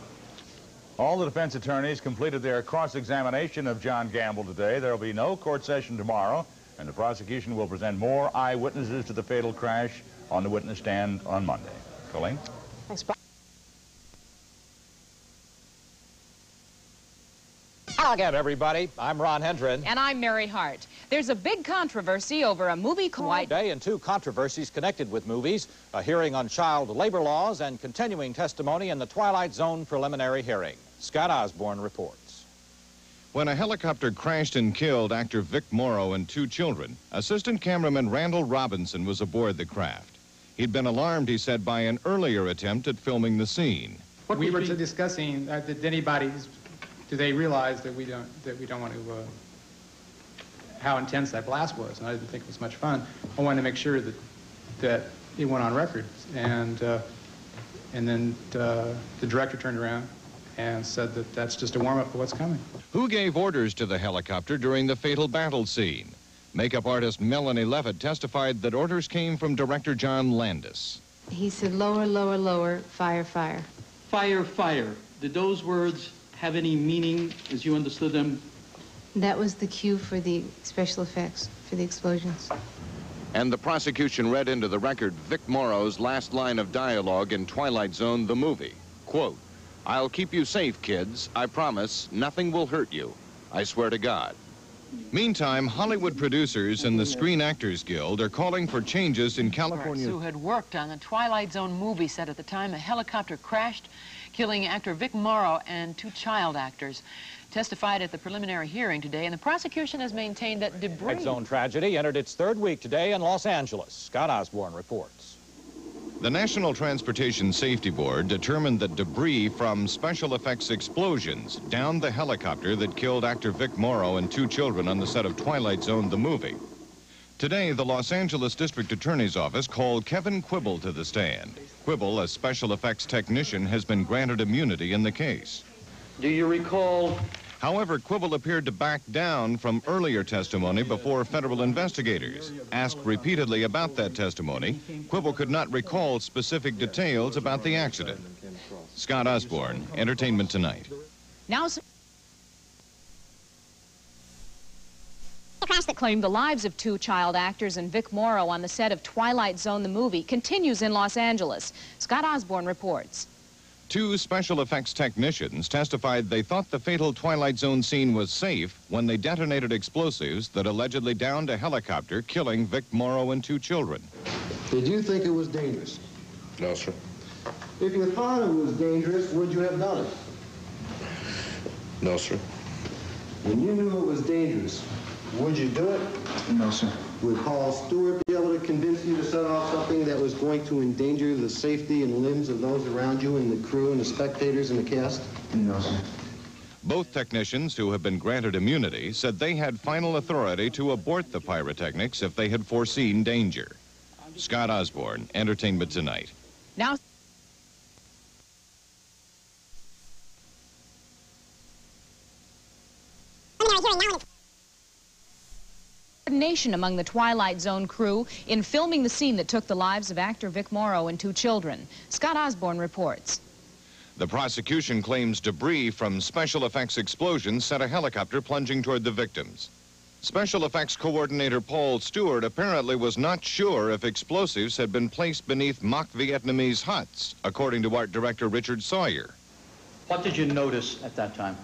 All the defense attorneys completed their cross-examination of John Gamble today. There will be no court session tomorrow, and the prosecution will present more eyewitnesses to the fatal crash on the witness stand on Monday. Colleen? Thanks, Bob. Hello again, everybody. I'm Ron Hendren. And I'm Mary Hart. There's a big controversy over a movie called... White Day and two controversies connected with movies, a hearing on child labor laws and continuing testimony in the Twilight Zone preliminary hearing. Scott Osborne reports. When a helicopter crashed and killed actor Vic Morrow and two children, assistant cameraman Randall Robinson was aboard the craft. He'd been alarmed, he said, by an earlier attempt at filming the scene. What we were discussing, uh, did anybody, do they realize that we don't, that we don't want to, uh, how intense that blast was? And I didn't think it was much fun. I wanted to make sure that, that it went on record. And, uh, and then uh, the director turned around and said that that's just a warm-up for what's coming. Who gave orders to the helicopter during the fatal battle scene? Makeup artist Melanie Levitt testified that orders came from director John Landis. He said, lower, lower, lower, fire, fire. Fire, fire. Did those words have any meaning as you understood them? That was the cue for the special effects, for the explosions. And the prosecution read into the record Vic Morrow's last line of dialogue in Twilight Zone, the movie. Quote, I'll keep you safe, kids. I promise nothing will hurt you. I swear to God. Meantime, Hollywood producers and the Screen Actors Guild are calling for changes in California. Who had worked on the Twilight Zone movie set at the time a helicopter crashed, killing actor Vic Morrow and two child actors. Testified at the preliminary hearing today, and the prosecution has maintained that debris... Twilight Zone tragedy entered its third week today in Los Angeles. Scott Osborne reports. The National Transportation Safety Board determined that debris from special effects explosions downed the helicopter that killed actor Vic Morrow and two children on the set of Twilight Zone, the movie. Today, the Los Angeles District Attorney's Office called Kevin Quibble to the stand. Quibble, a special effects technician, has been granted immunity in the case. Do you recall However, Quibble appeared to back down from earlier testimony before federal investigators. Asked repeatedly about that testimony, Quibble could not recall specific details about the accident. Scott Osborne, Entertainment Tonight. Now, the crash that claimed the lives of two child actors and Vic Morrow on the set of Twilight Zone the movie continues in Los Angeles. Scott Osborne reports. Two special effects technicians testified they thought the fatal Twilight Zone scene was safe when they detonated explosives that allegedly downed a helicopter, killing Vic Morrow and two children. Did you think it was dangerous? No, sir. If you thought it was dangerous, would you have done it? No, sir. When you knew it was dangerous, would you do it? No, sir. Would Paul Stewart be able to convince you to set off something that was going to endanger the safety and limbs of those around you and the crew and the spectators and the cast? No, sir. Both technicians who have been granted immunity said they had final authority to abort the pyrotechnics if they had foreseen danger. Scott Osborne, Entertainment Tonight. Now, coordination among the Twilight Zone crew in filming the scene that took the lives of actor Vic Morrow and two children. Scott Osborne reports. The prosecution claims debris from special effects explosions sent a helicopter plunging toward the victims. Special effects coordinator Paul Stewart apparently was not sure if explosives had been placed beneath mock Vietnamese huts, according to art director Richard Sawyer. What did you notice at that time?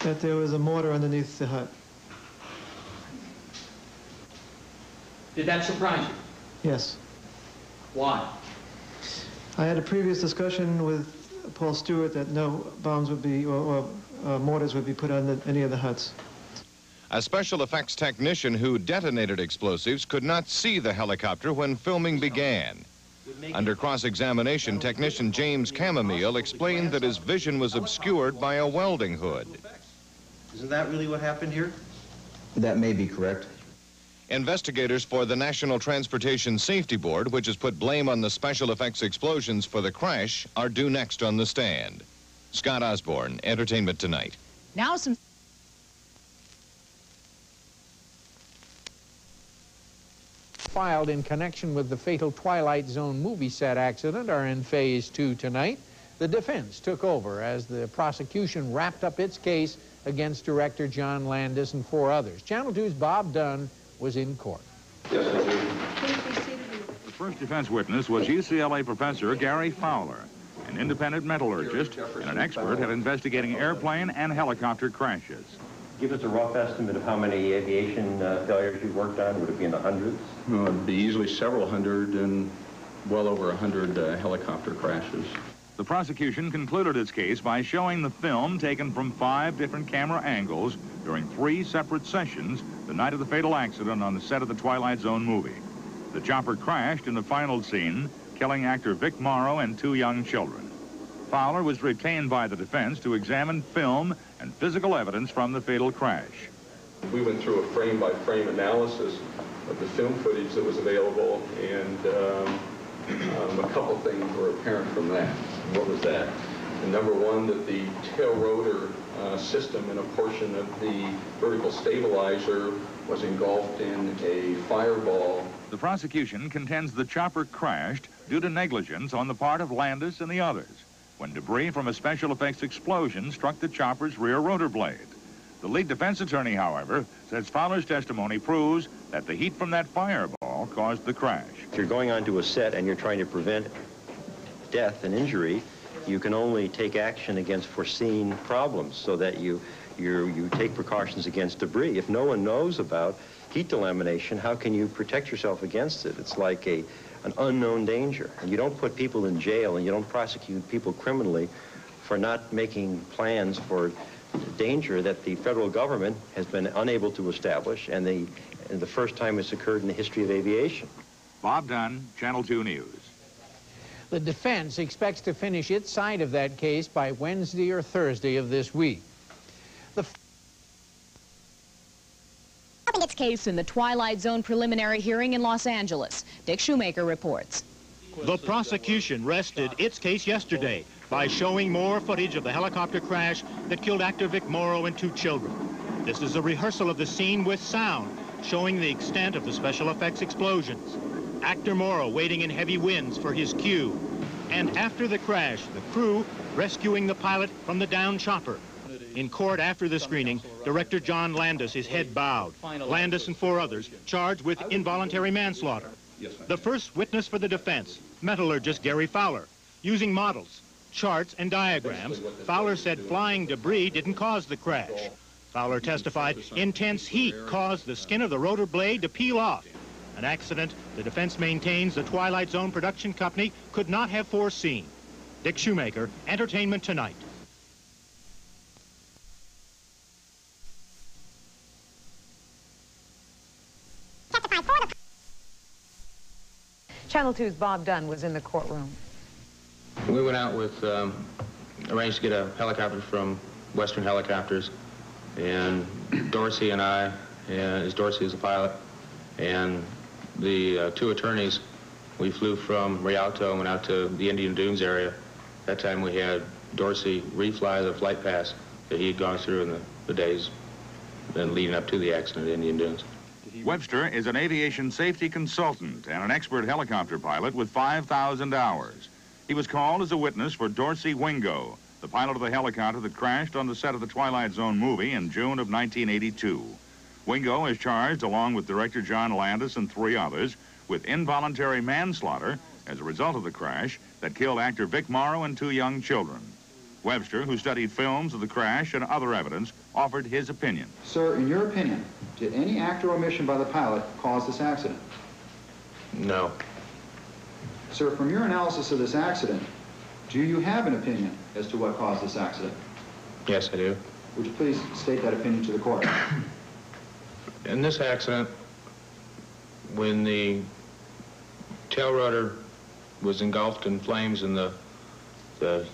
That there was a mortar underneath the hut. Did that surprise you? Yes. Why? I had a previous discussion with Paul Stewart that no bombs would be, or, or uh, mortars would be put on the, any of the huts. A special effects technician who detonated explosives could not see the helicopter when filming began. Under cross-examination, technician James Camomile explained that his vision was obscured by a welding hood. Isn't that really what happened here? That may be correct. Investigators for the National Transportation Safety Board, which has put blame on the special effects explosions for the crash, are due next on the stand. Scott Osborne, Entertainment Tonight. Now some... filed in connection with the fatal Twilight Zone movie set accident are in phase two tonight. The defense took over as the prosecution wrapped up its case against director John Landis and four others. Channel 2's Bob Dunn was in court. The first defense witness was UCLA professor Gary Fowler, an independent metallurgist and an expert at investigating airplane and helicopter crashes. Give us a rough estimate of how many aviation uh, failures you've worked on. Would it be in the hundreds? Well, it'd be easily several hundred and well over a hundred uh, helicopter crashes. The prosecution concluded its case by showing the film taken from five different camera angles during three separate sessions the night of the fatal accident on the set of the Twilight Zone movie. The chopper crashed in the final scene, killing actor Vic Morrow and two young children. Fowler was retained by the defense to examine film and physical evidence from the fatal crash. We went through a frame-by-frame analysis of the film footage that was available, and um, um, a couple things were apparent from that. What was that? Number one, that the tail rotor uh, system and a portion of the vertical stabilizer was engulfed in a fireball. The prosecution contends the chopper crashed due to negligence on the part of Landis and the others when debris from a special effects explosion struck the chopper's rear rotor blade. The lead defense attorney, however, says Fowler's testimony proves that the heat from that fireball caused the crash. If you're going onto a set and you're trying to prevent death and injury, you can only take action against foreseen problems so that you, you, you take precautions against debris. If no one knows about heat delamination, how can you protect yourself against it? It's like a, an unknown danger. And you don't put people in jail and you don't prosecute people criminally for not making plans for danger that the federal government has been unable to establish and the, and the first time it's occurred in the history of aviation. Bob Dunn, Channel 2 News. The defense expects to finish its side of that case by Wednesday or Thursday of this week. The its case in the Twilight Zone preliminary hearing in Los Angeles. Dick Shoemaker reports. The prosecution rested its case yesterday by showing more footage of the helicopter crash that killed actor Vic Morrow and two children. This is a rehearsal of the scene with sound, showing the extent of the special effects explosions. Actor Morrow waiting in heavy winds for his cue. And after the crash, the crew rescuing the pilot from the down chopper. In court after the screening, Director John Landis, his head bowed. Landis and four others charged with involuntary manslaughter. The first witness for the defense, metallurgist Gary Fowler, using models, charts, and diagrams, Fowler said flying debris didn't cause the crash. Fowler testified intense heat caused the skin of the rotor blade to peel off. An accident the defense maintains the Twilight Zone production company could not have foreseen. Dick Shoemaker, Entertainment Tonight. Channel 2's Bob Dunn was in the courtroom. We went out with, um, arranged to get a helicopter from Western Helicopters, and Dorsey and I, and as Dorsey is a pilot, and the uh, two attorneys, we flew from Rialto and went out to the Indian Dunes area. That time we had Dorsey refly the flight pass that he had gone through in the, the days then leading up to the accident at Indian Dunes. Webster is an aviation safety consultant and an expert helicopter pilot with 5,000 hours. He was called as a witness for Dorsey Wingo, the pilot of the helicopter that crashed on the set of the Twilight Zone movie in June of 1982. Wingo is charged, along with director John Landis and three others, with involuntary manslaughter as a result of the crash that killed actor Vic Morrow and two young children. Webster, who studied films of the crash and other evidence, offered his opinion. Sir, in your opinion, did any act or omission by the pilot cause this accident? No. Sir, from your analysis of this accident, do you have an opinion as to what caused this accident? Yes, I do. Would you please state that opinion to the court? In this accident, when the tail rotor was engulfed in flames and the, the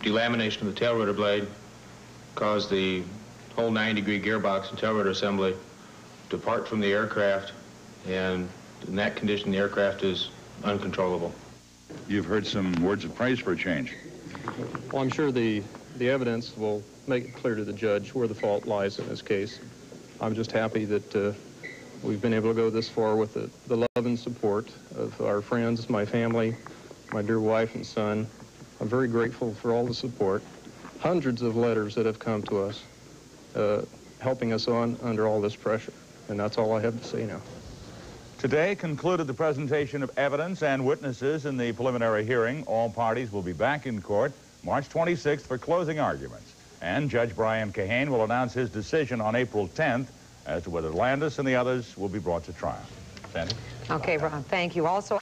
delamination of the tail rotor blade caused the whole 90-degree gearbox and tail rotor assembly to part from the aircraft, and in that condition, the aircraft is uncontrollable. You've heard some words of praise for a change. Well, I'm sure the, the evidence will make it clear to the judge where the fault lies in this case. I'm just happy that uh, we've been able to go this far with the, the love and support of our friends, my family, my dear wife and son. I'm very grateful for all the support. Hundreds of letters that have come to us uh, helping us on under all this pressure. And that's all I have to say now. Today concluded the presentation of evidence and witnesses in the preliminary hearing. All parties will be back in court March 26th for closing arguments. And Judge Brian Crahan will announce his decision on April 10th as to whether Landis and the others will be brought to trial. Sandy? Okay, Ron, thank you. Also,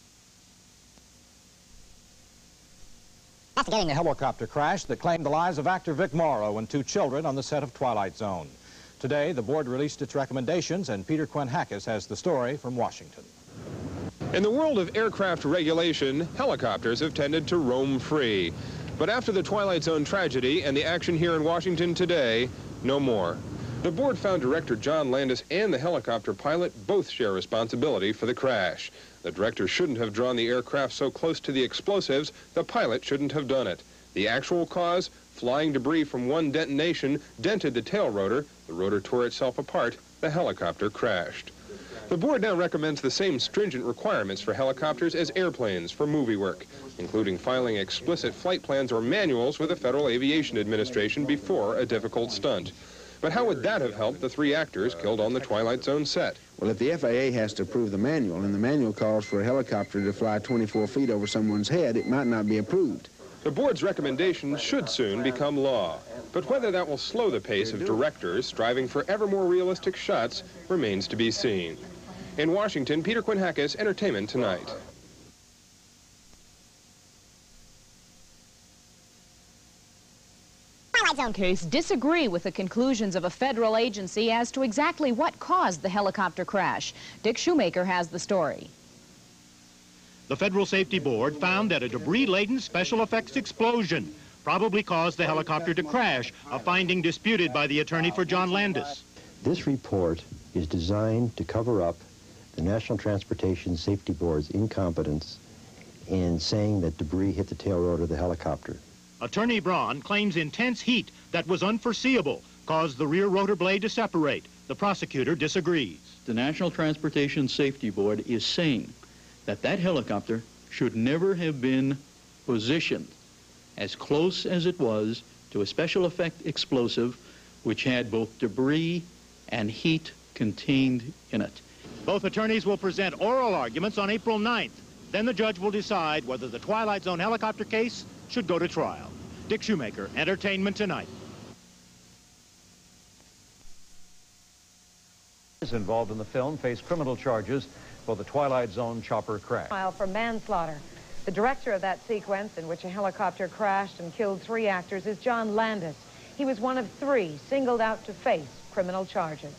Investigating a helicopter crash that claimed the lives of actor Vic Morrow and two children on the set of Twilight Zone. Today, the board released its recommendations, and Peter Quinn Hackes has the story from Washington. In the world of aircraft regulation, helicopters have tended to roam free. But after the Twilight Zone tragedy and the action here in Washington today, no more. The board found director John Landis and the helicopter pilot both share responsibility for the crash. The director shouldn't have drawn the aircraft so close to the explosives. The pilot shouldn't have done it. The actual cause, flying debris from one detonation dented the tail rotor. The rotor tore itself apart. The helicopter crashed. The board now recommends the same stringent requirements for helicopters as airplanes for movie work, including filing explicit flight plans or manuals with the Federal Aviation Administration before a difficult stunt. But how would that have helped the three actors killed on the Twilight Zone set? Well, if the FAA has to approve the manual, and the manual calls for a helicopter to fly 24 feet over someone's head, it might not be approved. The board's recommendations should soon become law. But whether that will slow the pace of directors striving for ever more realistic shots remains to be seen. In Washington, Peter Quinn Hackes, Entertainment Tonight. Twilight Zone case disagree with the conclusions of a federal agency as to exactly what caused the helicopter crash. Dick Shoemaker has the story. The Federal Safety Board found that a debris-laden special effects explosion probably caused the helicopter to crash, a finding disputed by the attorney for John Landis. This report is designed to cover up the National Transportation Safety Board's incompetence in saying that debris hit the tail rotor of the helicopter. Attorney Braun claims intense heat that was unforeseeable caused the rear rotor blade to separate. The prosecutor disagrees. The National Transportation Safety Board is saying that that helicopter should never have been positioned as close as it was to a special effect explosive which had both debris and heat contained in it. Both attorneys will present oral arguments on April 9th. Then the judge will decide whether the Twilight Zone helicopter case should go to trial. Dick Shoemaker, Entertainment Tonight. involved in the film face criminal charges for the Twilight Zone chopper crash. Trial for manslaughter. The director of that sequence in which a helicopter crashed and killed three actors is John Landis. He was one of three singled out to face criminal charges.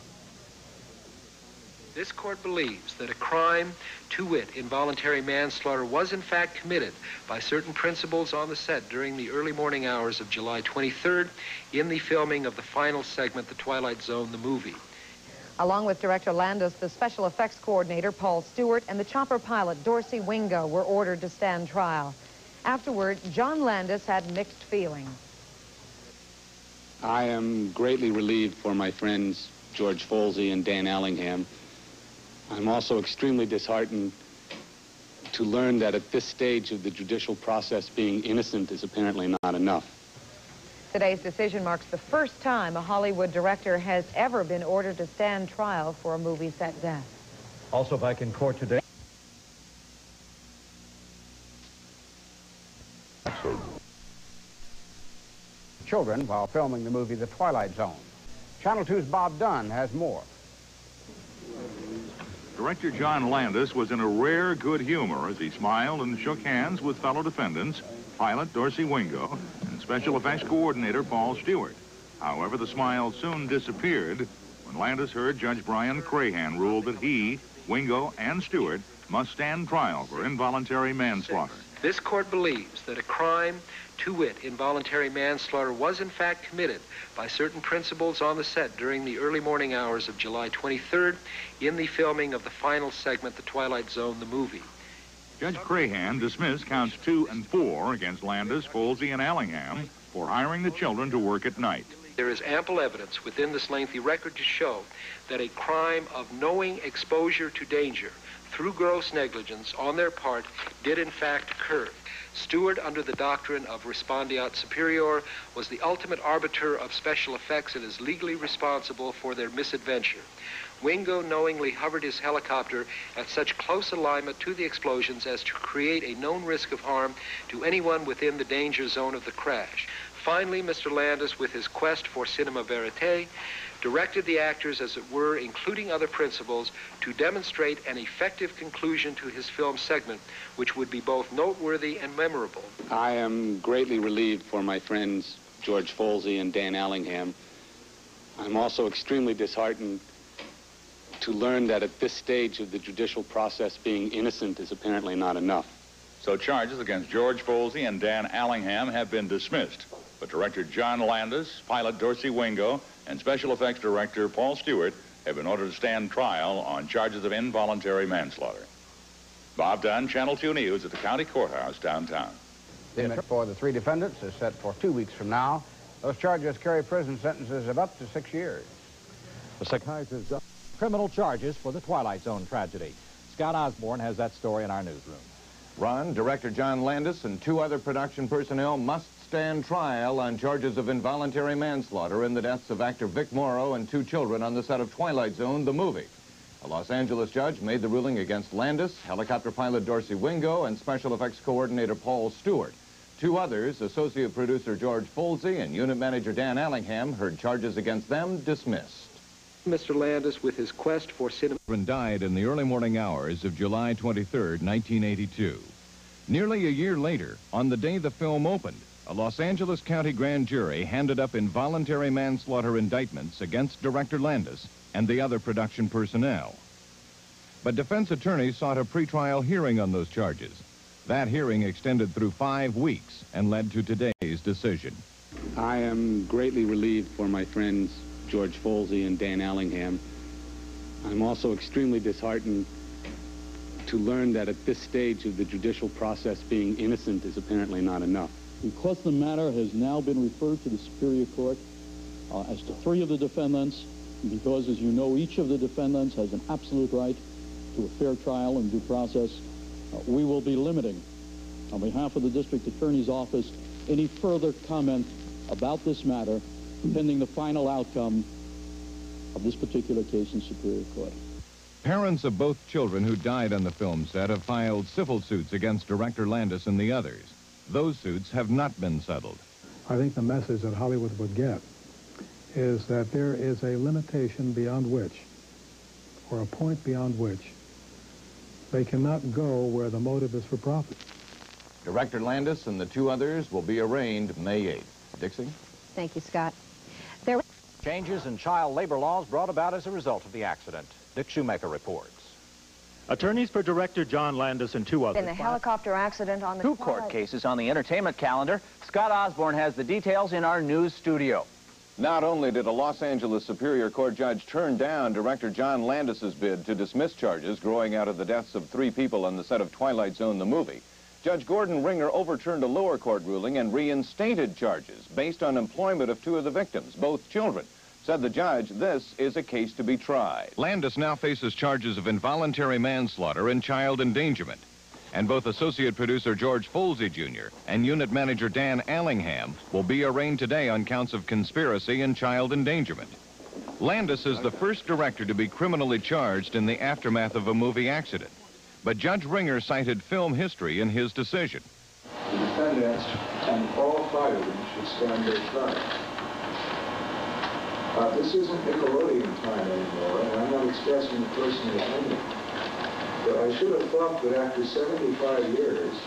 This court believes that a crime, to wit, involuntary manslaughter, was in fact committed by certain principals on the set during the early morning hours of July 23rd in the filming of the final segment, The Twilight Zone, the movie. Along with Director Landis, the special effects coordinator, Paul Stewart, and the chopper pilot, Dorsey Wingo, were ordered to stand trial. Afterward, John Landis had mixed feelings. I am greatly relieved for my friends George Folsey and Dan Allingham. I'm also extremely disheartened to learn that at this stage of the judicial process, being innocent is apparently not enough. Today's decision marks the first time a Hollywood director has ever been ordered to stand trial for a movie set death. Also back in court today. Children while filming the movie The Twilight Zone. Channel 2's Bob Dunn has more. Director John Landis was in a rare good humor as he smiled and shook hands with fellow defendants, pilot Dorsey Wingo and special effects coordinator Paul Stewart. However, the smile soon disappeared when Landis heard Judge Brian Crahan rule that he, Wingo, and Stewart must stand trial for involuntary manslaughter. This court believes that a crime, to wit, involuntary manslaughter, was in fact committed by certain principals on the set during the early morning hours of July 23rd in the filming of the final segment, The Twilight Zone, the movie. Judge Crahan dismissed counts two and four against Landis, Folsey, and Allingham for hiring the children to work at night. There is ample evidence within this lengthy record to show that a crime of knowing exposure to danger through gross negligence on their part did in fact occur. Stewart, under the doctrine of respondeat superior, was the ultimate arbiter of special effects and is legally responsible for their misadventure. Wingo knowingly hovered his helicopter at such close alignment to the explosions as to create a known risk of harm to anyone within the danger zone of the crash. Finally, Mr. Landis, with his quest for cinema verite, directed the actors, as it were, including other principals, to demonstrate an effective conclusion to his film segment, which would be both noteworthy and memorable. I am greatly relieved for my friends George Folsey and Dan Allingham. I'm also extremely disheartened to learn that at this stage of the judicial process, being innocent is apparently not enough. So charges against George Folsey and Dan Allingham have been dismissed. But director John Landis, pilot Dorsey Wingo, and special effects director Paul Stewart have been ordered to stand trial on charges of involuntary manslaughter. Bob Dunn, Channel 2 News at the county courthouse downtown. The for the three defendants is set for two weeks from now. Those charges carry prison sentences of up to six years. The psychiatrist criminal charges for the Twilight Zone tragedy. Scott Osborne has that story in our newsroom. Ron, director John Landis and two other production personnel must stand trial on charges of involuntary manslaughter in the deaths of actor Vic Morrow and two children on the set of Twilight Zone, the movie. A Los Angeles judge made the ruling against Landis, helicopter pilot Dorsey Wingo, and special effects coordinator Paul Stewart. Two others, associate producer George Folsey and unit manager Dan Allingham, heard charges against them dismissed. Mr. Landis, with his quest for cinema... died in the early morning hours of July 23, 1982. Nearly a year later, on the day the film opened, a Los Angeles County grand jury handed up involuntary manslaughter indictments against director Landis and the other production personnel. But defense attorneys sought a pretrial hearing on those charges. That hearing extended through five weeks and led to today's decision. I am greatly relieved for my friends George Folsey and Dan Allingham. I'm also extremely disheartened to learn that at this stage of the judicial process, being innocent is apparently not enough. Because the matter has now been referred to the Superior Court uh, as to three of the defendants, because, as you know, each of the defendants has an absolute right to a fair trial and due process, uh, we will be limiting, on behalf of the District Attorney's Office, any further comment about this matter pending the final outcome of this particular case in Superior Court. Parents of both children who died on the film set have filed civil suits against director Landis and the others. Those suits have not been settled. I think the message that Hollywood would get is that there is a limitation beyond which, or a point beyond which, they cannot go where the motive is for profit. Director Landis and the two others will be arraigned May 8th. Dixie? Thank you, Scott. There Changes in child labor laws brought about as a result of the accident. Dick Shoemaker reports. Attorneys for director John Landis and two others. In the helicopter accident on the Two court cases on the entertainment calendar. Scott Osborne has the details in our news studio. Not only did a Los Angeles Superior Court judge turn down director John Landis's bid to dismiss charges growing out of the deaths of three people on the set of Twilight Zone, the movie, Judge Gordon Ringer overturned a lower court ruling and reinstated charges based on employment of two of the victims, both children. Said the judge, this is a case to be tried. Landis now faces charges of involuntary manslaughter and child endangerment. And both associate producer George Folsey Jr. and unit manager Dan Allingham will be arraigned today on counts of conspiracy and child endangerment. Landis is the first director to be criminally charged in the aftermath of a movie accident. But Judge Ringer cited film history in his decision. The defendants and all five of them should stand their trial. Uh, this isn't Nickelodeon time anymore, and I'm not expressing a personal opinion. But I should have thought that after 75 years,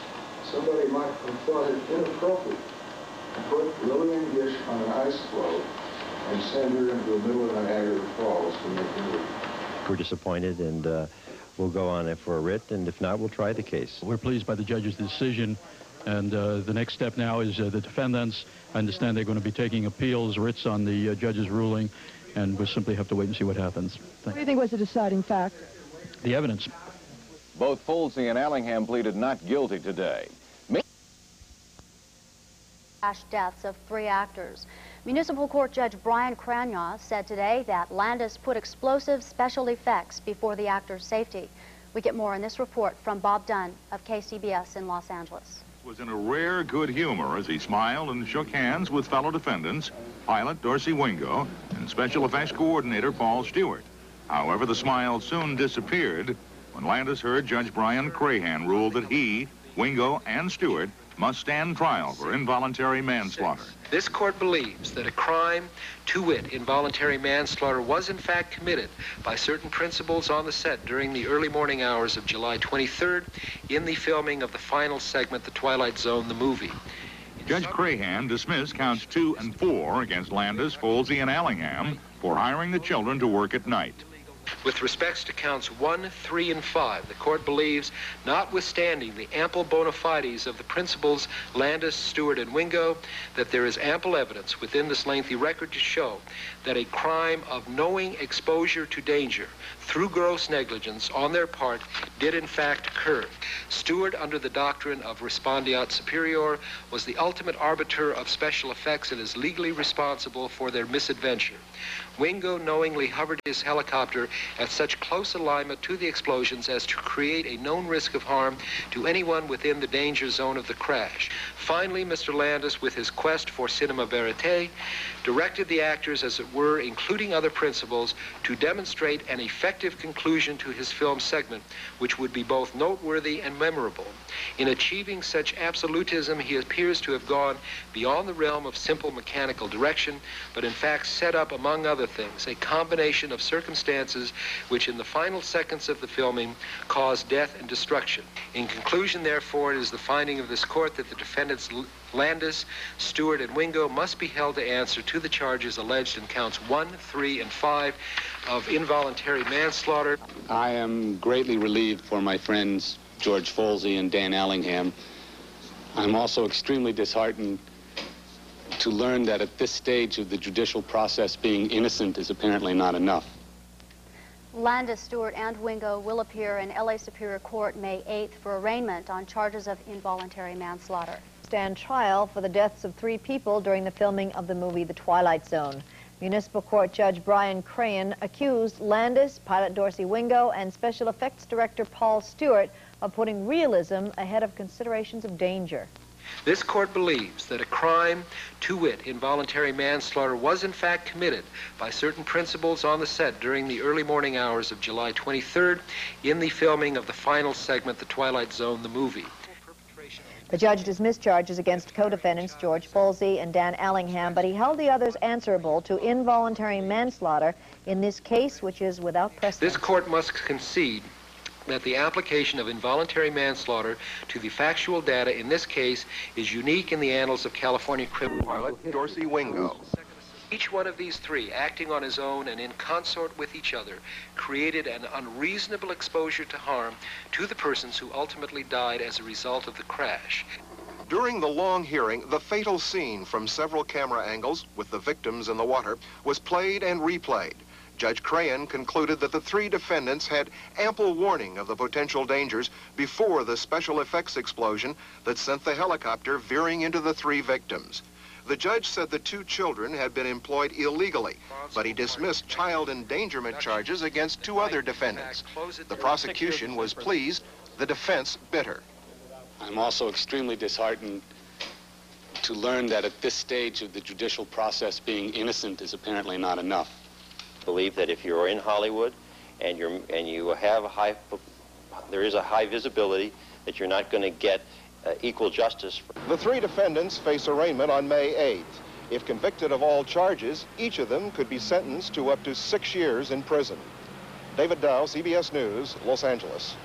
somebody might have thought it inappropriate to put Lillian Gish on an ice floe and send her into the middle of Niagara Falls to make a movie. We're disappointed and uh, we'll go on it for a writ, and if not, we'll try the case. We're pleased by the judge's decision, and uh, the next step now is uh, the defendants. I understand they're going to be taking appeals, writs on the uh, judge's ruling, and we'll simply have to wait and see what happens. Thank what do you think was the deciding fact? The evidence. Both Folsey and Allingham pleaded not guilty today. Deaths of three actors. Municipal Court Judge Brian Crahan said today that Landis put explosive special effects before the actor's safety. We get more in this report from Bob Dunn of KCBS in Los Angeles. Was in a rare good humor as he smiled and shook hands with fellow defendants, pilot Dorsey Wingo and special effects coordinator Paul Stewart. However, the smile soon disappeared when Landis heard Judge Brian Crahan rule that he, Wingo, and Stewart must stand trial for involuntary manslaughter. This court believes that a crime, to wit, involuntary manslaughter, was in fact committed by certain principals on the set during the early morning hours of July 23rd in the filming of the final segment, The Twilight Zone, the movie. Judge Crahan dismissed counts two and four against Landis, Folsey, and Allingham for hiring the children to work at night. With respects to counts 1, 3, and 5, the court believes, notwithstanding the ample bona fides of the principals Landis, Stewart, and Wingo, that there is ample evidence within this lengthy record to show that a crime of knowing exposure to danger through gross negligence on their part did in fact occur. Stewart, under the doctrine of respondeat superior, was the ultimate arbiter of special effects and is legally responsible for their misadventure. Wingo knowingly hovered his helicopter at such close alignment to the explosions as to create a known risk of harm to anyone within the danger zone of the crash. Finally, Mr. Landis, with his quest for cinema verite, directed the actors, as it were, including other principals, to demonstrate an effective conclusion to his film segment, which would be both noteworthy and memorable. In achieving such absolutism, he appears to have gone beyond the realm of simple mechanical direction, but in fact set up, among other things, a combination of circumstances which in the final seconds of the filming caused death and destruction. In conclusion, therefore, it is the finding of this court that the defendants Landis, Stewart, and Wingo must be held to answer to the charges alleged in counts 1, 3, and 5 of involuntary manslaughter. I am greatly relieved for my friends George Folsey and Dan Allingham. I'm also extremely disheartened to learn that at this stage of the judicial process, being innocent is apparently not enough. Landis, Stewart, and Wingo will appear in L.A. Superior Court May 8th for arraignment on charges of involuntary manslaughter. Stand trial for the deaths of three people during the filming of the movie The Twilight Zone. Municipal Court Judge Brian Crahan accused Landis, pilot Dorsey Wingo, and Special Effects Director Paul Stewart of putting realism ahead of considerations of danger. This court believes that a crime, to wit, involuntary manslaughter, was in fact committed by certain principals on the set during the early morning hours of July 23rd in the filming of the final segment, The Twilight Zone, the movie. The judge dismissed charges against co-defendants George Folsey and Dan Allingham, but he held the others answerable to involuntary manslaughter in this case, which is without precedent. This court must concede that the application of involuntary manslaughter to the factual data in this case is unique in the annals of California criminal. law. Dorsey Wingo. Each one of these three, acting on his own and in consort with each other, created an unreasonable exposure to harm to the persons who ultimately died as a result of the crash. During the long hearing, the fatal scene from several camera angles with the victims in the water was played and replayed. Judge Crahan concluded that the three defendants had ample warning of the potential dangers before the special effects explosion that sent the helicopter veering into the three victims. The judge said the two children had been employed illegally, but he dismissed child endangerment charges against two other defendants. The prosecution was pleased, the defense bitter. I'm also extremely disheartened to learn that at this stage of the judicial process, being innocent is apparently not enough. Believe that if you're in Hollywood and you're and you have a high, there is a high visibility that you're not going to get uh, equal justice. The three defendants face arraignment on May 8th. If convicted of all charges, each of them could be sentenced to up to six years in prison. David Dow, CBS News, Los Angeles.